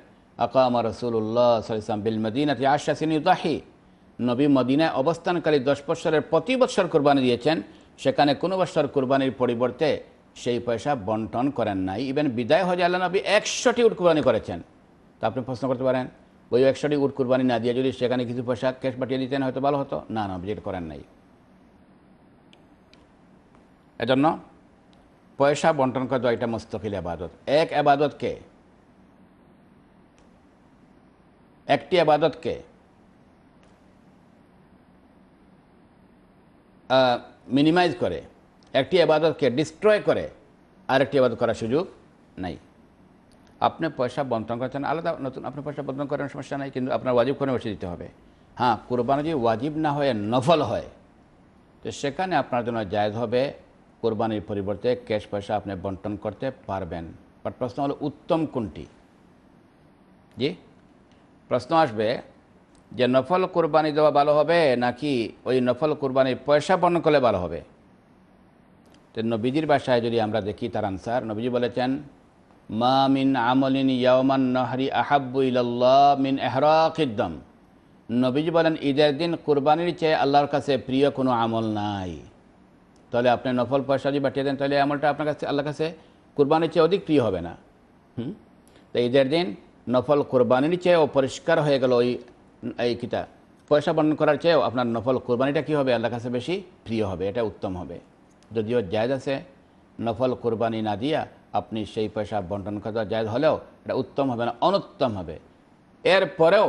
আকামা রসুল্লাহ সাল্লাম বিল মদিনাতে আশাসিন ইউতাহি নবী মদিনায় অবস্থানকারী দশ বৎসরের প্রতি বৎসর কোরবানি দিয়েছেন, সেখানে কোনো বৎসর কোরবানির পরিবর্তে সেই পয়সা বন্টন করেন নাই। ইভেন বিদায় হয়ে আল্লাহ নবী একশোটি উট কোরবানি করেছেন। তা আপনি প্রশ্ন করতে পারেন ওই একশোটি উট কোরবানি না দিয়ে যদি সেখানে কিছু পয়সা ক্যাশ পাঠিয়ে দিতেন, হয়তো ভালো হতো? না না যেটা করেন নাই। এজন্য পয়সা বন্টন করে দেওয়া এটা মুস্তকিল আবাদত। এক আবাদতকে একটি আবাদতকে মিনিমাইজ করে। একটি আবাদতকে ডিস্ট্রয় করে। আরেকটি আবাদত করার সুযোগ নাই। আপনি পয়সা বন্টন করছেন আলাদা, নতুন আপনি পয়সা বন্টন করেন, সমস্যা নাই, কিন্তু আপনার ওয়াজিব করে বসে দিতে হবে? হ্যাঁ কোরবানি যদি ওয়াজিব না হয়ে, নফল হয়, তো সেখানে আপনার জন্য জায়জ হবে কোরবানির পরিবর্তে ক্যাশ পয়সা আপনি বন্টন করতে পারবেন। বাট প্রশ্ন হলো, উত্তম কোনটি? জি? প্রশ্ন আসবে যে, নফল কোরবানি দেওয়া ভালো হবে, নাকি ওই নফল কোরবানির পয়সা বর্ণন করলে ভালো হবে? তো নবীজির বাসায় যদি আমরা দেখি তার আনসার নবীজি বলেছেন মা মিন আমলিন ইয়ামান নহরি আহাব্বু ইল্লাহ মিন এহরাকিদ্দম নবীজি বলেন, ঈদের দিন কোরবানির চেয়ে আল্লাহর কাছে প্রিয় কোনো আমল নাই। তাহলে আপনি নফল পয়সা যদি পাঠিয়ে দেন, তাহলে আমলটা আপনার কাছে, আল্লাহর কাছে কোরবানির চেয়ে অধিক প্রিয় হবে না। হুম? তো ঈদের দিন নফল কোরবানির চেয়েও পরিষ্কার হয়ে গেল ওই, এই কিতা। পয়সা বর্ণন করার চেয়েও আপনার নফল কোরবানিটা কী হবে? আল্লাহর কাছে বেশি প্রিয় হবে, এটা উত্তম হবে। যদিও জায়জ আছে, নফল কোরবানি না দিয়া আপনি সেই পয়সা বন্টন করা জায়জ হলেও এটা উত্তম হবে না, অনুত্তম হবে। এরপরেও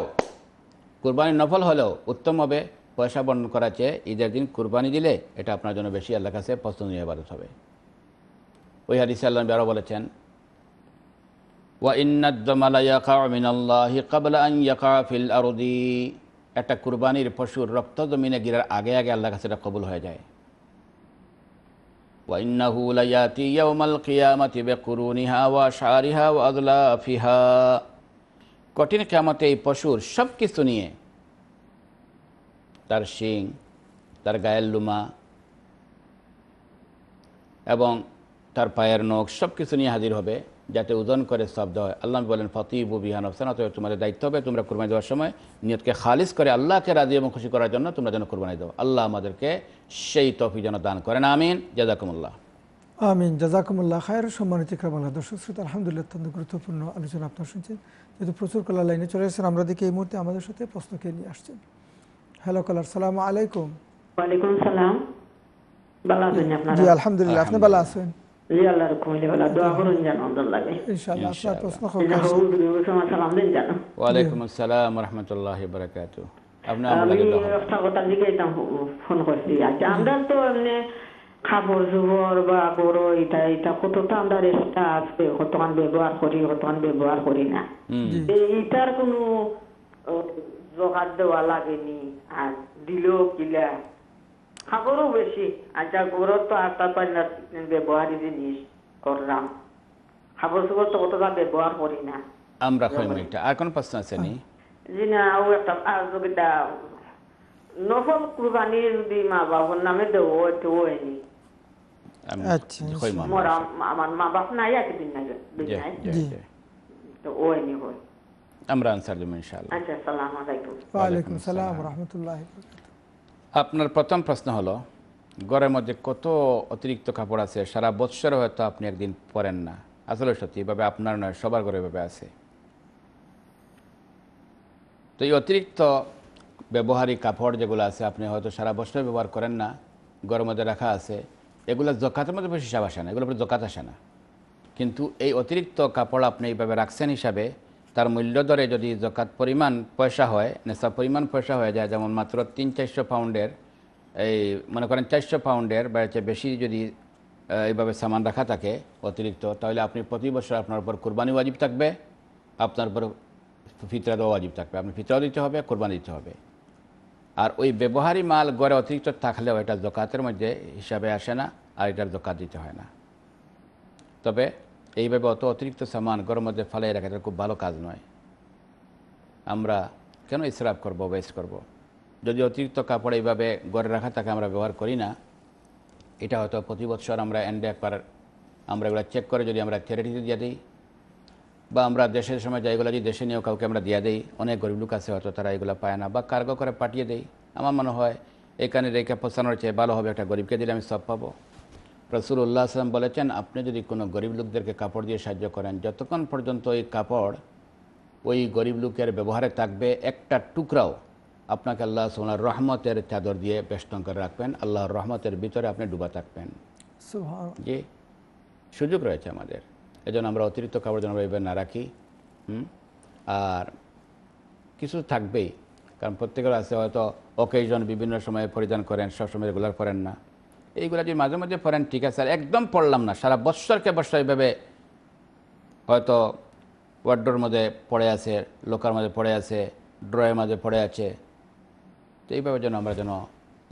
কোরবানি নফল হলেও উত্তম হবে, পয়সা বন্টন করা চেয়ে ঈদের দিন কোরবানি দিলে এটা আপনার জন্য বেশি আল্লাহ কাছে পছন্দনীয় ইবাদত হবে। ওই হাদিসে আল্লাহ আরও বলেছেন একটা কুরবানির পশুর রক্ত জমিনে গিরার আগে আগে আল্লাহ কাছে এটা কবুল হয়ে যায়। ওয়া لياتي يوم القيامة بقرونها وأشعارها আদলাফিহা কঠিন কেমতে এই পশুর সব কিছু নিয়ে তার শিং, তার গায়ের লুমা এবং তার পায়ের নখ সব কিছু নিয়ে হাজির হবে। যাতে ওজন করে শব্দ হয়। আল্লাহ বলেন ফতিবু বিহান হোসেন অতএব তোমাদের দায়িত্ব হবে তোমরা কোরবানি দেওয়ার সময় নিয়তকে খালিজ করে আল্লাহকে রাজি এবং খুশি করার জন্য তোমরা যেন কোরবানি দাও। আল্লাহ আমাদেরকে সেই তফি যেন দান করেন। আমিন। জাজাকুমুল্লাহ। আমিন। জাজাকুমুল্লাহ খায়ের। সম্মানিত ইকরামাল্লাহ দর্শক শ্রোতা আলহামদুলিল্লাহ অত্যন্ত গুরুত্বপূর্ণ আলোচনা আপনার শুনছেন। যেহেতু প্রচুর কলার লাইনে চলে এসেছেন আমরা দেখি এই মুহূর্তে আমাদের সাথে প্রশ্নকে নিয়ে আসছেন। হ্যালো কলার সালাম আলাইকুম। ওয়ালাইকুম সালাম। ভালো আছেন জি আলহামদুলিল্লাহ আপনি ভালো আছেন? জি আল্লাহর দোয়া করুন যেন অন্তর লাগে ইনশাআল্লাহ আপনার প্রশ্ন সালাম দিন জানো আসসালাম রহমতুল্লাহ বারকাত আপনার আমার আমি লাগে দোয়া করবেন। একটা কথা জিজ্ঞাসা ফোন করছি আচ্ছা আমরা তো এমনি খাবার জোবর বা গরু এটা এটা কতটা আমরা রেস্টা আছে কতক্ষণ ব্যবহার করি কতক্ষণ ব্যবহার করি না এইটার কোনো জোগাড় দেওয়া লাগেনি আর দিলেও কিলা খাবারও বেশি আচ্ছা গরুর তো আটটা পাল্লা ব্যবহারই জিনিস করলাম খাবার সুবর তো কতটা ব্যবহার করি না আমরা এটা আর কোন প্রশ্ন আছে নি জি না ও একটা আর নফল কুরবানি যদি মা বাবার নামে দেবো একটু হয়নি আচ্ছা, আমার মা বাপ নাই আর দিন নাই। তো হয়নি হয় আমরা আনসার দেবো ইনশাআল্লাহ আচ্ছা সালাম আলাইকুম ওয়ালাইকুম সালাম রহমতুল্লাহ আপনার প্রথম প্রশ্ন হলো, ঘরের মধ্যে কত অতিরিক্ত কাপড় আছে? সারা বৎসর হয়তো আপনি একদিন পরেন না। আসলে সত্যি, এভাবে আপনার নয়, সবার ঘরে এভাবে আছে। তো এই অতিরিক্ত ব্যবহারিক কাপড় যেগুলো আছে, আপনি হয়তো সারা বছর ব্যবহার করেন না, ঘরের মধ্যে রাখা আছে। এগুলো জকাতের মধ্যে বেশি হিসাব আসে না, এগুলো জকাত আসে না। কিন্তু এই অতিরিক্ত কাপড় আপনি এইভাবে রাখছেন হিসাবে তার মূল্য দরে যদি জকাত পরিমাণ পয়সা হয় নেশা পরিমাণ পয়সা হয়ে যায়, যেমন মাত্র তিন চারশো পাউন্ডের, এই মনে করেন চারশো পাউন্ডের বা চেয়ে বেশি যদি এইভাবে সামান রাখা থাকে অতিরিক্ত, তাহলে আপনি প্রতি বছর আপনার উপর কোরবানি ওয়াজিব থাকবে, আপনার উপর ফিতরা দেওয়া ওয়াজিব থাকবে। আপনি ফিতরাও দিতে হবে, কোরবানি দিতে হবে। আর ওই ব্যবহারী মাল গড়ে অতিরিক্ত থাকলেও এটা জকাতের মধ্যে হিসাবে আসে না, আর এটার জকাত দিতে হয় না। তবে এইভাবে অত অতিরিক্ত সামান গড়ের মধ্যে ফালাই রাখা এটা খুব ভালো কাজ নয়। আমরা কেন ইসরাফ করব, ওয়েস্ট করব। যদি অতিরিক্ত কাপড় এইভাবে গড়ে রাখা তাকে আমরা ব্যবহার করি না। এটা হয়তো প্রতি বছর আমরা এন্ডে একবার আমরা এগুলো চেক করে যদি আমরা চ্যারিটিতে দিয়ে দিই, বা আমরা দেশের সময় যাই এগুলো যদি দেশে নিয়েও কাউকে আমরা দিয়ে দিই, অনেক গরিব লোক আছে হয়তো তারা এগুলো পায় না, বা কার্গো করে পাঠিয়ে দেই। আমার মনে হয় এখানে রেখে পৌঁছানোর চেয়ে ভালো হবে একটা গরিবকে দিলে আমি সব পাবো। রসুল্লাহ আসলাম বলেছেন আপনি যদি কোনো গরিব লোকদেরকে কাপড় দিয়ে সাহায্য করেন যতক্ষণ পর্যন্ত ওই কাপড় ওই গরিব লোকের ব্যবহারে থাকবে একটা টুকরাও আপনাকে আল্লাহ সোনার রহমতের চাদর দিয়ে বেষ্টন করে রাখবেন আল্লাহর রহমতের ভিতরে আপনি ডুবা থাকবেন। যে সুযোগ রয়েছে আমাদের। এজন্য আমরা অতিরিক্ত কাপড় যেন এবার না রাখি হুম? আর কিছু থাকবেই কারণ প্রত্যেকের আছে হয়তো অকেজন বিভিন্ন সময়ে পরিধান করেন সবসময় রেগুলার করেন না। এইগুলো যদি মাঝে মাঝে পড়েন, ঠিক আছে, আর একদম পড়লাম না, সারা বৎসরকে বৎসর এইভাবে হয়তো ওয়ার্ডোর মধ্যে পড়ে আছে লোকার মধ্যে পড়ে আছে ড্রয়ের মধ্যে পড়ে আছে। তো এইভাবে যেন আমরা যেন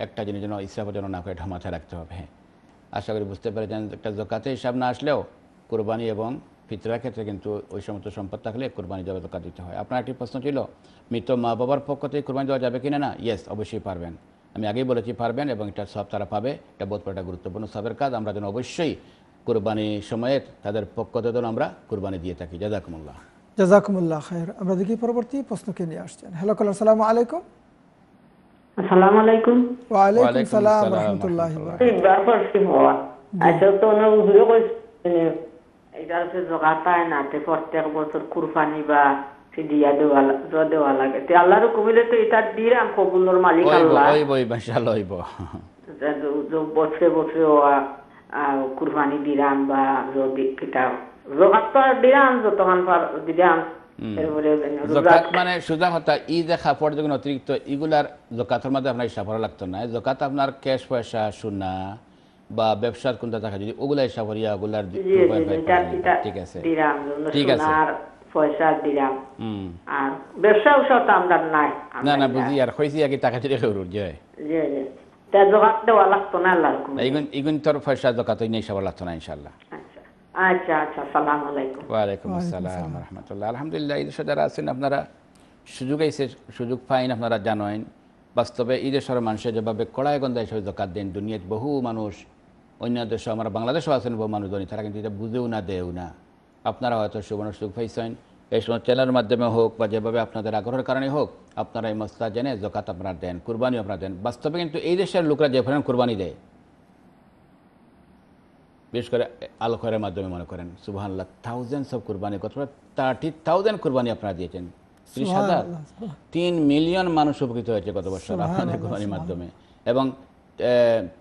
একটা জিনিস যেন ইসরাফের যেন না করে এটা মাথায় রাখতে হবে। হ্যাঁ আশা করি বুঝতে পেরেছেন, একটা জকাতে হিসাব না আসলেও কোরবানি এবং ফিতরার ক্ষেত্রে কিন্তু ওই সমস্ত সম্পদ থাকলে কোরবানি যাবে জকাত দিতে হয়। আপনার একটি প্রশ্ন ছিল, মৃত মা বাবার পক্ষ থেকে কোরবানি দেওয়া যাবে কিনা? না ইয়েস অবশ্যই পারবেন। আমি আগেই বলেছি পারবেন এবং এটা সব তারা পাবে। এটা বোধ একটা গুরুত্বপূর্ণ সবের কাজ। আমরা যেন অবশ্যই কোরবানি সময়ে তাদের পক্ষ যেন আমরা কোরবানি দিয়ে থাকি। জাজাকুমুল্লাহ। জাজাকুমুল্লাহ খায়ের আমরা দেখি পরবর্তী প্রশ্নকে নিয়ে আসছেন। হ্যালো কলার সালাম আলাইকুম। আসসালামু সালাম রহমতুল্লাহ আচ্ছা তো না এটা হচ্ছে জগাতায় না প্রত্যেক বছর কুরবানি বা ফিদিয়া দেওয়া দেওয়া লাগে তে আল্লাহর কবিলে তো এটা দিয়ে কবুলর মালিক ওইব আল্লাহ। ওইব ইনশাআল্লাহ ওইব বছরে বছরে কুরবানি দিলাম বা যদি কিতা জগাত তো দিলাম যতক্ষণ পার দিলাম। জকাত মানে সুজা কথা ই যে কাপড় যখন অতিরিক্ত ইগুলার জকাতের মধ্যে আপনার হিসাব করা লাগতো না। জকাত আপনার ক্যাশ পয়সা সোনা বা ব্যবসার কোনটা দেখা যদি ওগুলা হিসাব করিয়া ওগুলার ঠিক আছে। ঠিক আছে। সোনার পয়সা দিলাম। আর ব্যবসা উৎসব তো আমরা নাই না না বুঝি আর হয়েছি আগে টাকা চুরি করুন যে। জি জি তা জবাব দেওয়া লাগতো না আল্লাহর হুকুমে। ইগুন ইগুন তোর পয়সা জকাত ওই হিসাব লাগতো না ইনশাল্লাহ আচ্ছা আচ্ছা আচ্ছা সালাম আলাইকুম। ওয়ালাইকুম আসসালাম রহমতুল্লাহ। আলহামদুলিল্লাহ ঈদের যারা আছেন আপনারা সুযোগ আইসে সুযোগ পাইন আপনারা জানেন বাস্তবে এই দেশের মানুষের যেভাবে কড়াই গন্ধায় হিসেবে জকাত দেন দুনিয়াত বহু মানুষ অন্য দেশে আমার বাংলাদেশও আছেন বহু মানুষ ধনী তারা কিন্তু এটা বুঝেও না দেও না। আপনারা হয়তো সুবর্ণ সুযোগ পাইছেন। এই সময় চ্যানেলের মাধ্যমে হোক বা যেভাবে আপনাদের আগ্রহের কারণে হোক আপনারা এই মশলা জেনে জকাত আপনারা দেন কুরবানিও আপনারা দেন। বাস্তবে কিন্তু এই দেশের লোকরা যে পরিমাণ কুরবানি দেয় বিশেষ করে আল খয়ের মাধ্যমে মনে করেন সুবহানাল্লাহ থাউজেন্ডস অফ কুরবানি কত থার্টি থাউজেন্ড কুরবানি আপনারা দিয়েছেন। ত্রিশ হাজার? তিন মিলিয়ন মানুষ উপকৃত হয়েছে গত বছর আপনাদের কুরবানির মাধ্যমে। এবং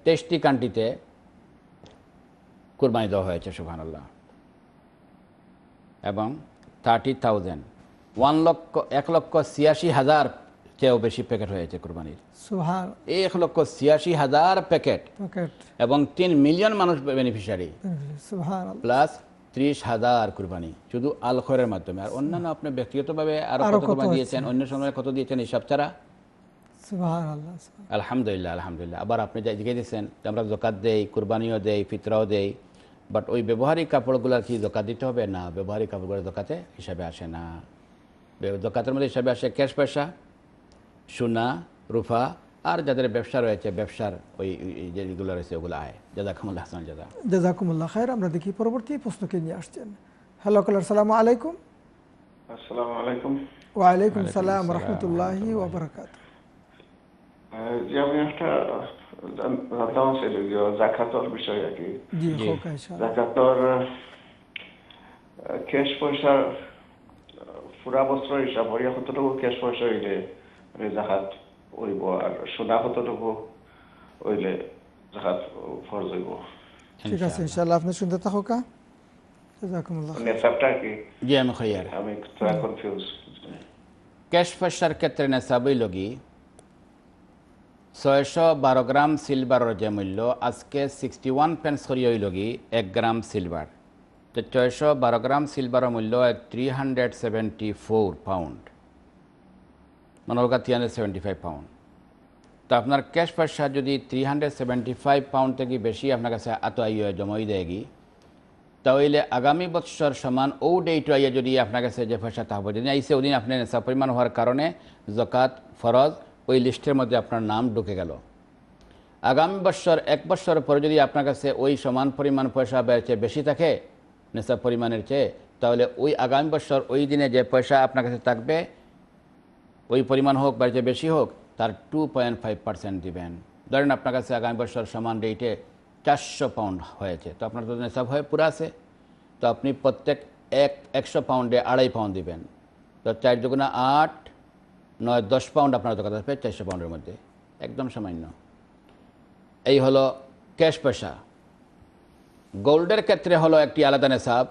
তেইশটি কান্ট্রিতে কুরবানি দেওয়া হয়েছে সুবহানাল্লাহ। এবং থার্টি থাউজেন্ড ওয়ান লক্ষ এক লক্ষ ছিয়াশি হাজার চেয়েও বেশি প্যাকেট হয়েছে কোরবানির। এক লক্ষ ছিয়াশি হাজার প্যাকেট এবং তিন মিলিয়ন মানুষ বেনিফিশিয়ারি প্লাস ত্রিশ হাজার কুরবানি শুধু আল খয়ের মাধ্যমে। আর অন্যান্য আপনি ব্যক্তিগতভাবে আরও আরও কত কুরবানি দিয়েছেন অন্য সময় কত দিয়েছেন এইসব ছাড়া? আলহামদুলিল্লাহ আলহামদুলিল্লাহ। আবার আপনি যা জিজ্ঞেস দিয়েছেন আমরা জকাত দেই কুরবানিও দেই ফিতরাও দেই। বাট ওই ব্যবহারিক কাপড়গুলোর কি জকাত দিতে হবে? না ব্যবহারিক কাপড়গুলো জকাতে হিসাবে আসে না। জকাতের মধ্যে হিসাবে আসে ক্যাশ পয়সা সোনা রুফা আর যাদের ব্যবসা রয়েছে ব্যবসার ওই যেগুলো রয়েছে ওগুলো আয়। জাদা খামুল্লাহ হাসান জাদা জাজাকুমুল্লাহ খায়ের আমরা দেখি পরবর্তী প্রশ্নকে নিয়ে আসছেন। হ্যালো কলার সালাম আলাইকুম। আসসালামু আলাইকুম। ওয়ালাইকুম সালাম রহমতুল্লাহি ওবরাকাত আহ, যে আমি একটা ছিল যে জাকাতর বিষয় আর কি জাকাতর ক্যাশ পয়সা পুরা বছর হিসাব হইয়া কতটুকু ক্যাশ পয়সা হইলে মানে জাকাত হইব আর সোনা কতটুকু হইলে জাকাত ফরজ হইব ঠিক আছে ইনশাআল্লাহ আপনি শুনতে থাকুকা জাজাকুমুল্লাহ নেশাবটা কি জি আমি খৈয়ার আমি একটু কনফিউজ ক্যাশ পয়সার ক্ষেত্রে নেশাবই লগি ছয়শো বারো গ্রাম সিলভারের যে মূল্য, আজকে সিক্সটি ওয়ান পেন্স হইল কি এক গ্রাম সিলভার তো ছয়শো বারো গ্রাম সিলভারের মূল্য three hundred seventy four pound মানে ওটা three hundred seventy five pound তো আপনার ক্যাশ পয়সা যদি three hundred seventy five pound থেকে বেশি আপনার কাছে আত আইয় জমাই দেয়গি তাহলে আগামী বৎসর সমান ও ডেট আইয়া যদি আপনার কাছে যে পয়সা থাকবে যদি আইসে ওদিন আপনি নেশা পরিমাণ হওয়ার কারণে জকাত ফরজ ওই লিস্টের মধ্যে আপনার নাম ঢুকে গেল। আগামী বৎসর এক বৎসর পরে যদি আপনার কাছে ওই সমান পরিমাণ পয়সা ব্যয়ের চেয়ে বেশি থাকে নেশা পরিমাণের চেয়ে, তাহলে ওই আগামী বৎসর ওই দিনে যে পয়সা আপনার কাছে থাকবে, ওই পরিমাণ হোক বা বেশি হোক, তার টু পয়েন্ট ফাইভ পার্সেন্ট দিবেন। ধরেন আপনার কাছে আগামী বছর সমান রেটে চারশো পাউন্ড হয়েছে, তো আপনার তো নেশাব হয়ে পুরো আছে, তো আপনি প্রত্যেক এক, একশো পাউন্ডে আড়াই পাউন্ড দিবেন। তো চার দুগুণা আট নয়, দশ পাউন্ড আপনার দোকান আসবে, চারশো পাউন্ডের মধ্যে। একদম সামান্য। এই হলো ক্যাশ পয়সা। গোল্ডের ক্ষেত্রে হলো একটি আলাদা নেশাব,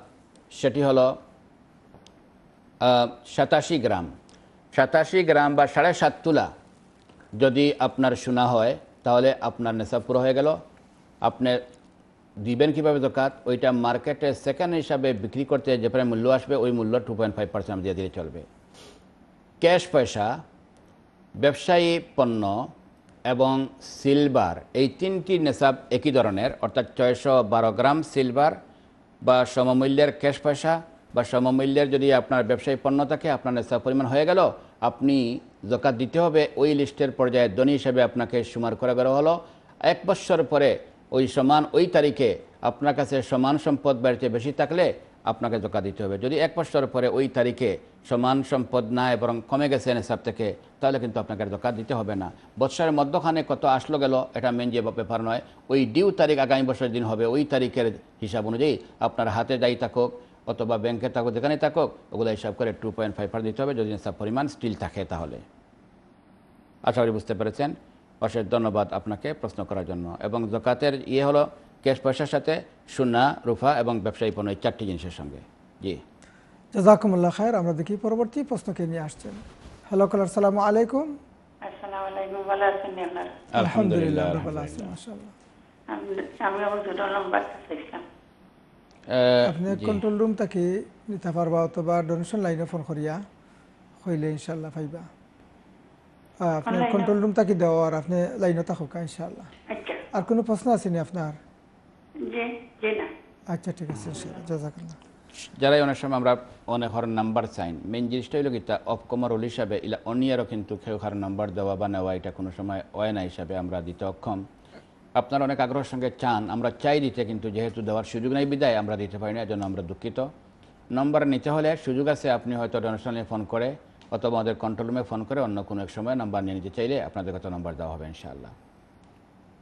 সেটি হলো সাতাশি গ্রাম। সাতাশি গ্রাম বা সাড়ে সাত তুলা যদি আপনার শোনা হয়, তাহলে আপনার নেশা পুরো হয়ে গেল। আপনি দিবেন কীভাবে দোকাত ওইটা মার্কেটে সেকেন্ড হিসাবে বিক্রি করতে যে মূল্য আসবে, ওই মূল্য টু পয়েন্ট ফাইভ পার্সেন্ট দিয়ে দিলে চলবে। ক্যাশ পয়সা, ব্যবসায়ী পণ্য এবং সিলভার, এই তিনটি নেশাব একই ধরনের, অর্থাৎ ছয়শো বারো গ্রাম সিলভার বা সমমূল্যের ক্যাশ পয়সা বা সমমূল্যের যদি আপনার ব্যবসায়ী পণ্য থাকে, আপনার নেশাব পরিমাণ হয়ে গেল, আপনি জকাত দিতে হবে, ওই লিস্টের পর্যায়ে ধনী হিসেবে আপনাকে সুমার করে করা হলো। এক বৎসর পরে, ওই সমান, ওই তারিখে আপনার কাছে সমান সম্পদ বাড়িতে বেশি থাকলে আপনাকে জোকা দিতে হবে। যদি এক বছর পরে ওই তারিখে সমান সম্পদ না এবং কমে গেছে নেশাব থেকে, তাহলে কিন্তু আপনাকে জোকা দিতে হবে না। বৎসরের মধ্যখানে কত আসলো গেল, এটা মেন যে ব্যাপার নয়। ওই ডিউ তারিখ আগামী বছরের দিন হবে, ওই তারিখের হিসাব অনুযায়ী আপনার হাতে যাই থাকুক অথবা ব্যাংকে থাকুক যেখানে থাকুক, ওগুলো হিসাব করে টু পয়েন্ট ফাইভ দিতে হবে। যদি নেশাব পরিমাণ স্টিল থাকে তাহলে। আশা করি বুঝতে পেরেছেন। অশেষ ধন্যবাদ আপনাকে প্রশ্ন করার জন্য। এবং জকাতের ইয়ে হলো ক্যাশ পয়সার সাথে সোনা রুফা এবং ব্যবসায়ী পণ্য এই চারটি জিনিসের সঙ্গে। জি। জাজাকুমুল্লাহ খায়ের আমরা দেখি পরবর্তী প্রশ্নকে নিয়ে আসছেন। হ্যালো কালার সালামু আলাইকুম। আলহামদুলিল্লাহ আছি আপনি কন্ট্রোল রুম থেকে নিতে পারবা অথবা ডোনেশন লাইনে ফোন করিয়া হইলে ইনশাল্লাহ পাইবা। আহ, আপনি কন্ট্রোল রুম থেকে দেওয়া আর আপনি লাইনে থাকুক ইনশাল্লাহ আচ্ছা। আর কোনো প্রশ্ন আপনার জি না আচ্ছা ঠিক আছে জাজাকাল্লাহ। যারাই অনেক সময় আমরা অনেক হরের নাম্বার চাইন মেন জিনিসটা হইল কিতা অপকমার রোল হিসাবে ইলা অনিয়ারও কিন্তু কেউ কারও নাম্বার দেওয়া বা নেওয়া এটা কোনো সময় হয় না হিসাবে আমরা দিতে অক্ষম। আপনারা অনেক আগ্রহের সঙ্গে চান আমরা চাই দিতে কিন্তু যেহেতু দেওয়ার সুযোগ নেই বিদায় আমরা দিতে পারি না এজন্য আমরা দুঃখিত। নম্বর নিতে হলে সুযোগ আছে আপনি হয়তো ডোনেশনে ফোন করে অথবা আমাদের কন্ট্রোল রুমে ফোন করে অন্য কোনো এক সময় নাম্বার নিয়ে নিতে চাইলে আপনাদের কত নাম্বার দেওয়া হবে ইনশাআল্লাহ।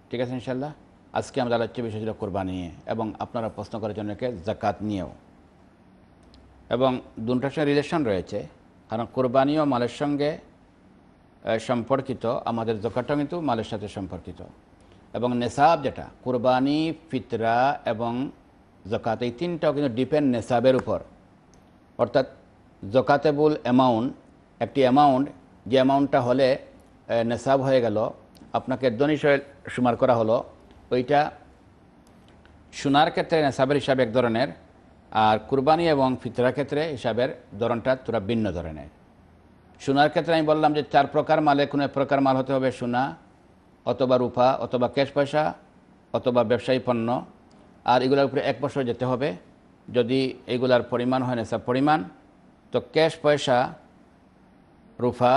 ঠিক আছে ইনশাল্লাহ আজকে আমরা আলোচ্য বিষয় ছিল কোরবানি এবং আপনারা প্রশ্ন করার জন্য জাকাত নিয়েও। এবং দুটার সঙ্গে রিলেশন রয়েছে। কারণ কোরবানিও মালের সঙ্গে সম্পর্কিত, আমাদের জকাতটাও কিন্তু মালের সাথে সম্পর্কিত। এবং নেশাব যেটা, কোরবানি, ফিতরা এবং জকাত এই তিনটাও কিন্তু ডিপেন্ড নেশাবের উপর। অর্থাৎ জকাতেবল অ্যামাউন্ট একটি অ্যামাউন্ট যে অ্যামাউন্টটা হলে নেশাব হয়ে গেল, আপনাকে ধনী সুমার করা হলো ওইটা সোনার ক্ষেত্রে নেশাবের হিসাবে এক ধরনের, আর কুরবানি এবং ফিতরার ক্ষেত্রে হিসাবের ধরনটা তোরা ভিন্ন ধরনের। সোনার ক্ষেত্রে আমি বললাম যে চার প্রকার মালে, কোনো এক প্রকার মাল হতে হবে সোনা, অথবা রূপা, অথবা ক্যাশ পয়সা, অথবা ব্যবসায়ী পণ্য, আর এগুলোর উপরে এক বছর যেতে হবে। যদি এগুলার পরিমাণ হয় নেশাব পরিমাণ, তো ক্যাশ পয়সা, রূপা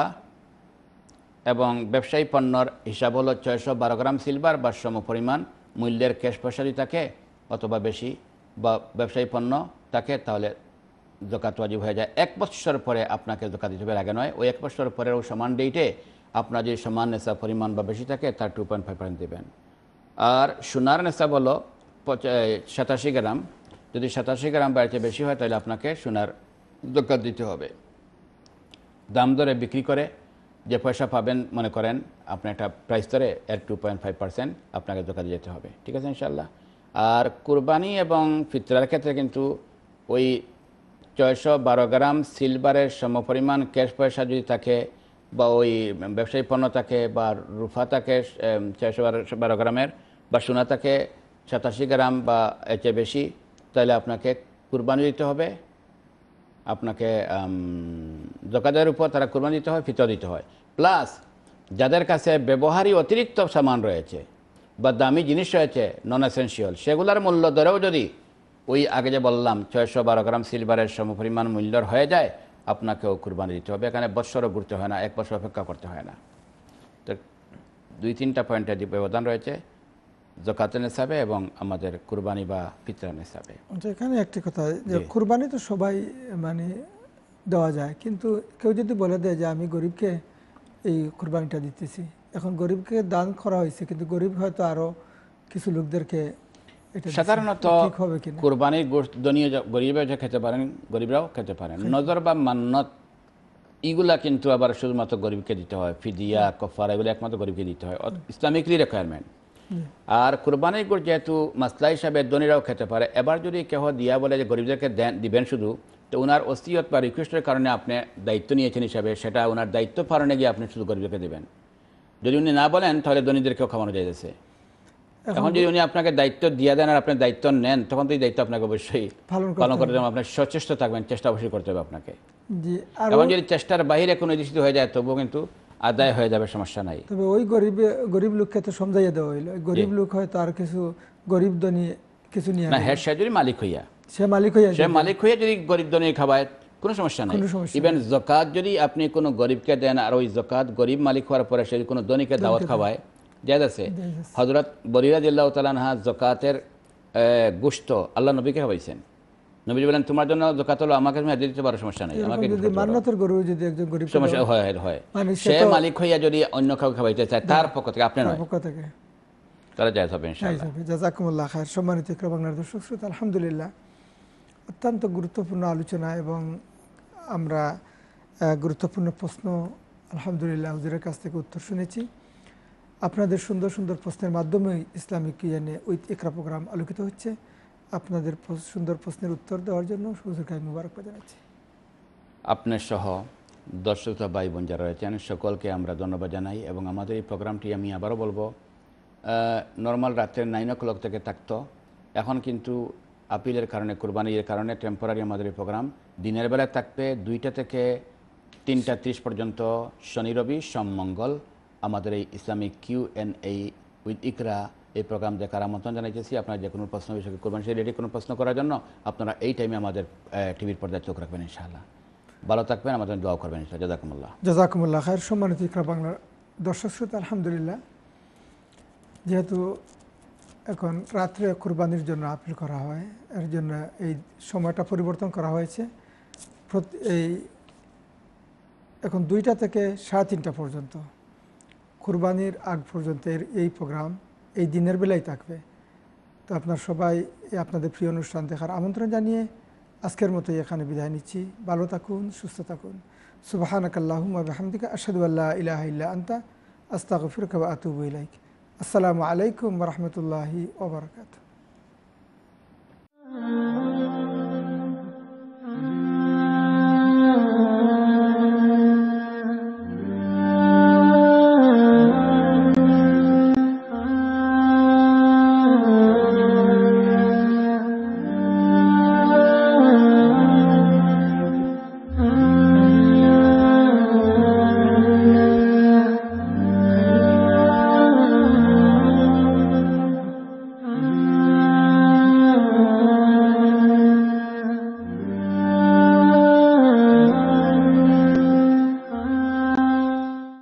এবং ব্যবসায়ী পণ্যর হিসাব হলো ছয়শো বারো গ্রাম সিলভার বা সম পরিমাণ। মূল্যের ক্যাশ পয়সা থাকে অথবা বেশি বা ব্যবসায়ী পণ্য থাকে তাহলে জকাত ওয়াজিব হয়ে যায়। এক বছর পরে আপনাকে জকাত দিতে হবে আগে নয়। ওই এক বছর পরের ওই সমান ডেটে আপনার যদি সমান নেশা পরিমাণ বা বেশি থাকে তার টু পয়েন্ট ফাইভ পার্সেন্ট দেবেন। আর সোনার নেশা হলো সাতাশি গ্রাম। যদি সাতাশি গ্রাম বাড়িতে বেশি হয় তাহলে আপনাকে সোনার জকাত দিতে হবে। দাম দরে বিক্রি করে যে পয়সা পাবেন, মনে করেন আপনি একটা প্রাইস দরে এর টু পয়েন্ট ফাইভ পার্সেন্ট আপনাকে দোকানে যেতে হবে। ঠিক আছে ইনশাল্লাহ আর কুরবানি এবং ফিতরার ক্ষেত্রে কিন্তু ওই ছয়শো বারো গ্রাম সিলভারের সমপরিমাণ ক্যাশ পয়সা যদি থাকে বা ওই ব্যবসায়ী পণ্য থাকে বা রুফা থাকে ছয়শো বারো বারো গ্রামের বা সোনা থাকে সাতাশি গ্রাম বা এর চেয়ে বেশি, তাহলে আপনাকে কুরবানি দিতে হবে। আপনাকে জকাদের উপর তারা কুরবানি দিতে হয় ফিতর দিতে হয়। প্লাস, যাদের কাছে ব্যবহারী অতিরিক্ত সামান রয়েছে বা দামি জিনিস রয়েছে নন এসেন্সিয়াল সেগুলোর মূল্য ধরেও যদি ওই আগে যে বললাম, ছয়শো বারো গ্রাম সিলভারের সমপরিমাণ মূল্যর হয়ে যায়, আপনাকেও কুরবানি দিতে হবে। এখানে বৎসরও ঘুরতে হয় না, এক বছর অপেক্ষা করতে হয় না। তো দুই তিনটা পয়েন্টের ব্যবধান রয়েছে। জকাতের হিসাবে এবং আমাদের কুরবানি বা ফিতরান হিসাবে। আচ্ছা, এখানে একটি কথা যে। কুরবানি তো সবাই মানে দেওয়া যায়। কিন্তু কেউ যদি বলে দেয় যে আমি গরিবকে এই কুরবানিটা দিতেছি এখন গরিবকে দান করা হয়েছে কিন্তু গরিব হয়তো আরও কিছু লোকদেরকে এটা সাধারণত কোরবানির গোশত যা- গরিবরাও যা খেতে পারেন গরিবরাও খেতে পারেন। নজর বা মান্নত এগুলা কিন্তু আবার শুধুমাত্র গরিবকে দিতে হয়। ফিদিয়া কফার এগুলো একমাত্র গরিবকে দিতে হয়। ইসলামিকলি রিকোয়ারমেন্ট আর কোরবানির গোড় যেহেতু মাসলা হিসাবে ধনীরাও খেতে পারে এবার যদি কেহ দিয়া বলে যে গরিবদেরকে দেন দিবেন শুধু তো ওনার অস্তিয়ত বা রিকোয়েস্টের কারণে আপনি দায়িত্ব নিয়েছেন হিসাবে সেটা ওনার দায়িত্ব পালনে গিয়ে আপনি শুধু গরিবদেরকে দেবেন। যদি উনি না বলেন তাহলে ধনীদেরকেও খাওয়ানো যাইতেছে। এখন যদি উনি আপনাকে দায়িত্ব দিয়ে দেন আর আপনি দায়িত্ব নেন তখন তো এই দায়িত্ব আপনাকে অবশ্যই পালন করতে হবে। আপনার সচেষ্ট থাকবেন চেষ্টা অবশ্যই করতে হবে আপনাকে। এবং যদি চেষ্টার বাইরে কোনো দূষিত হয়ে যায় তবুও কিন্তু আদায় হয়ে যাবে সমস্যা নাই। তবে ওই গরিব গরিব লোককে তো সমঝাইয়া দেওয়া হইল। গরিব লোক হয়তো আর কিছু গরিব ধনী কিছু নিয়ে না। হ্যাঁ সে যদি মালিক হইয়া। সে মালিক হইয়া সে মালিক হয়ে যদি গরিব ধনী খাবায় কোনো সমস্যা নাই। ইভেন জকাত যদি আপনি কোনো গরিবকে দেন আর ওই জকাত গরিব মালিক হওয়ার পরে সে যদি কোনো ধনীকে দাওয়াত খাওয়ায় জায়দ আছে। হজরত বরিরা জিল্লাহ তালানহা জকাতের গুস্ত আল্লাহ নবীকে খাওয়াইছেন। নবী বলেন তোমার জন্য জকাত হলো আমাকে তুমি দিতে পারো সমস্যা নাই। আমাকে যদি পারো। গরু যদি একজন গরিব সমস্যা হয় হয়, হয় সে মালিক হইয়া যদি অন্য কাউকে খাওয়াইতে চায় তার পক্ষ থেকে আপনি নয়। পক্ষ থেকে। তাহলে যায় হবে হ্যাঁ, ইনশাআল্লাহ জাজাকুমুল্লাহ খায়ের সম্মানিত ইকরা দর্শক শ্রোতা আলহামদুলিল্লাহ। অত্যন্ত গুরুত্বপূর্ণ আলোচনা এবং আমরা গুরুত্বপূর্ণ প্রশ্ন আলহামদুলিল্লাহ হুজুরের কাছ থেকে উত্তর শুনেছি। আপনাদের সুন্দর সুন্দর প্রশ্নের মাধ্যমে ইসলামিক ইয়ানে উইথ ইকরা প্রোগ্রাম আলোকিত হচ্ছে। আপনাদের সুন্দর প্রশ্নের উত্তর দেওয়ার জন্য হুজুরকে আমি মুবারকবাদ জানাচ্ছি। আপনার সহ দর্শক ভাই বোন যারা রয়েছেন, সকলকে আমরা ধন্যবাদ জানাই এবং আমাদের এই প্রোগ্রামটি আমি আবারও বলব। নর্মাল রাত্রে নাইন ও ক্লক থেকে থাকতো। এখন কিন্তু আপিলের কারণে, কোরবানির কারণে টেম্পোরারি আমাদের এই প্রোগ্রাম দিনের বেলায় থাকবে দুইটা থেকে তিনটা ত্রিশ পর্যন্ত শনি রবি, সোম মঙ্গল। আমাদের এই Islamic Q and A with Iqra এই প্রোগ্রাম দেখার আমন্ত্রণ জানাইতেছি। আপনারা যে কোনো প্রশ্ন বিষয়ে করবেন, সেই রেডি কোনো প্রশ্ন করার জন্য আপনারা এই টাইমে আমাদের টিভির পর্দায় চোখ রাখবেন, ইনশাআল্লাহ। ভালো থাকবেন, আমাদের দোয়া করবেন, ইনশাআল্লাহ। জাজাকুমুল্লাহ। জাজাকুমুল্লাহ খায়ের সম্মানিত ইকরা বাংলার দর্শক শ্রোতা, আলহামদুলিল্লাহ। যেহেতু এখন রাত্রে কুরবানির জন্য আপিল করা হয়, এর জন্য এই সময়টা পরিবর্তন করা হয়েছে। এই এখন দুইটা থেকে সাড়ে তিনটা পর্যন্ত, কুরবানির আগ পর্যন্ত এই প্রোগ্রাম এই দিনের বেলায় থাকবে। তো আপনার সবাই আপনাদের প্রিয় অনুষ্ঠান দেখার আমন্ত্রণ জানিয়ে আজকের মতো এখানে বিদায় নিচ্ছি। ভালো থাকুন, সুস্থ থাকুন। সুবাহানকাল্লাহমদিকা আসাদুল্লাহ ইলাহ আন্তা আস্তাকফির কবা আতুব ইলাইক। আসসালামু আলাইকুম রহমতুল্লাহি ওবরাকাত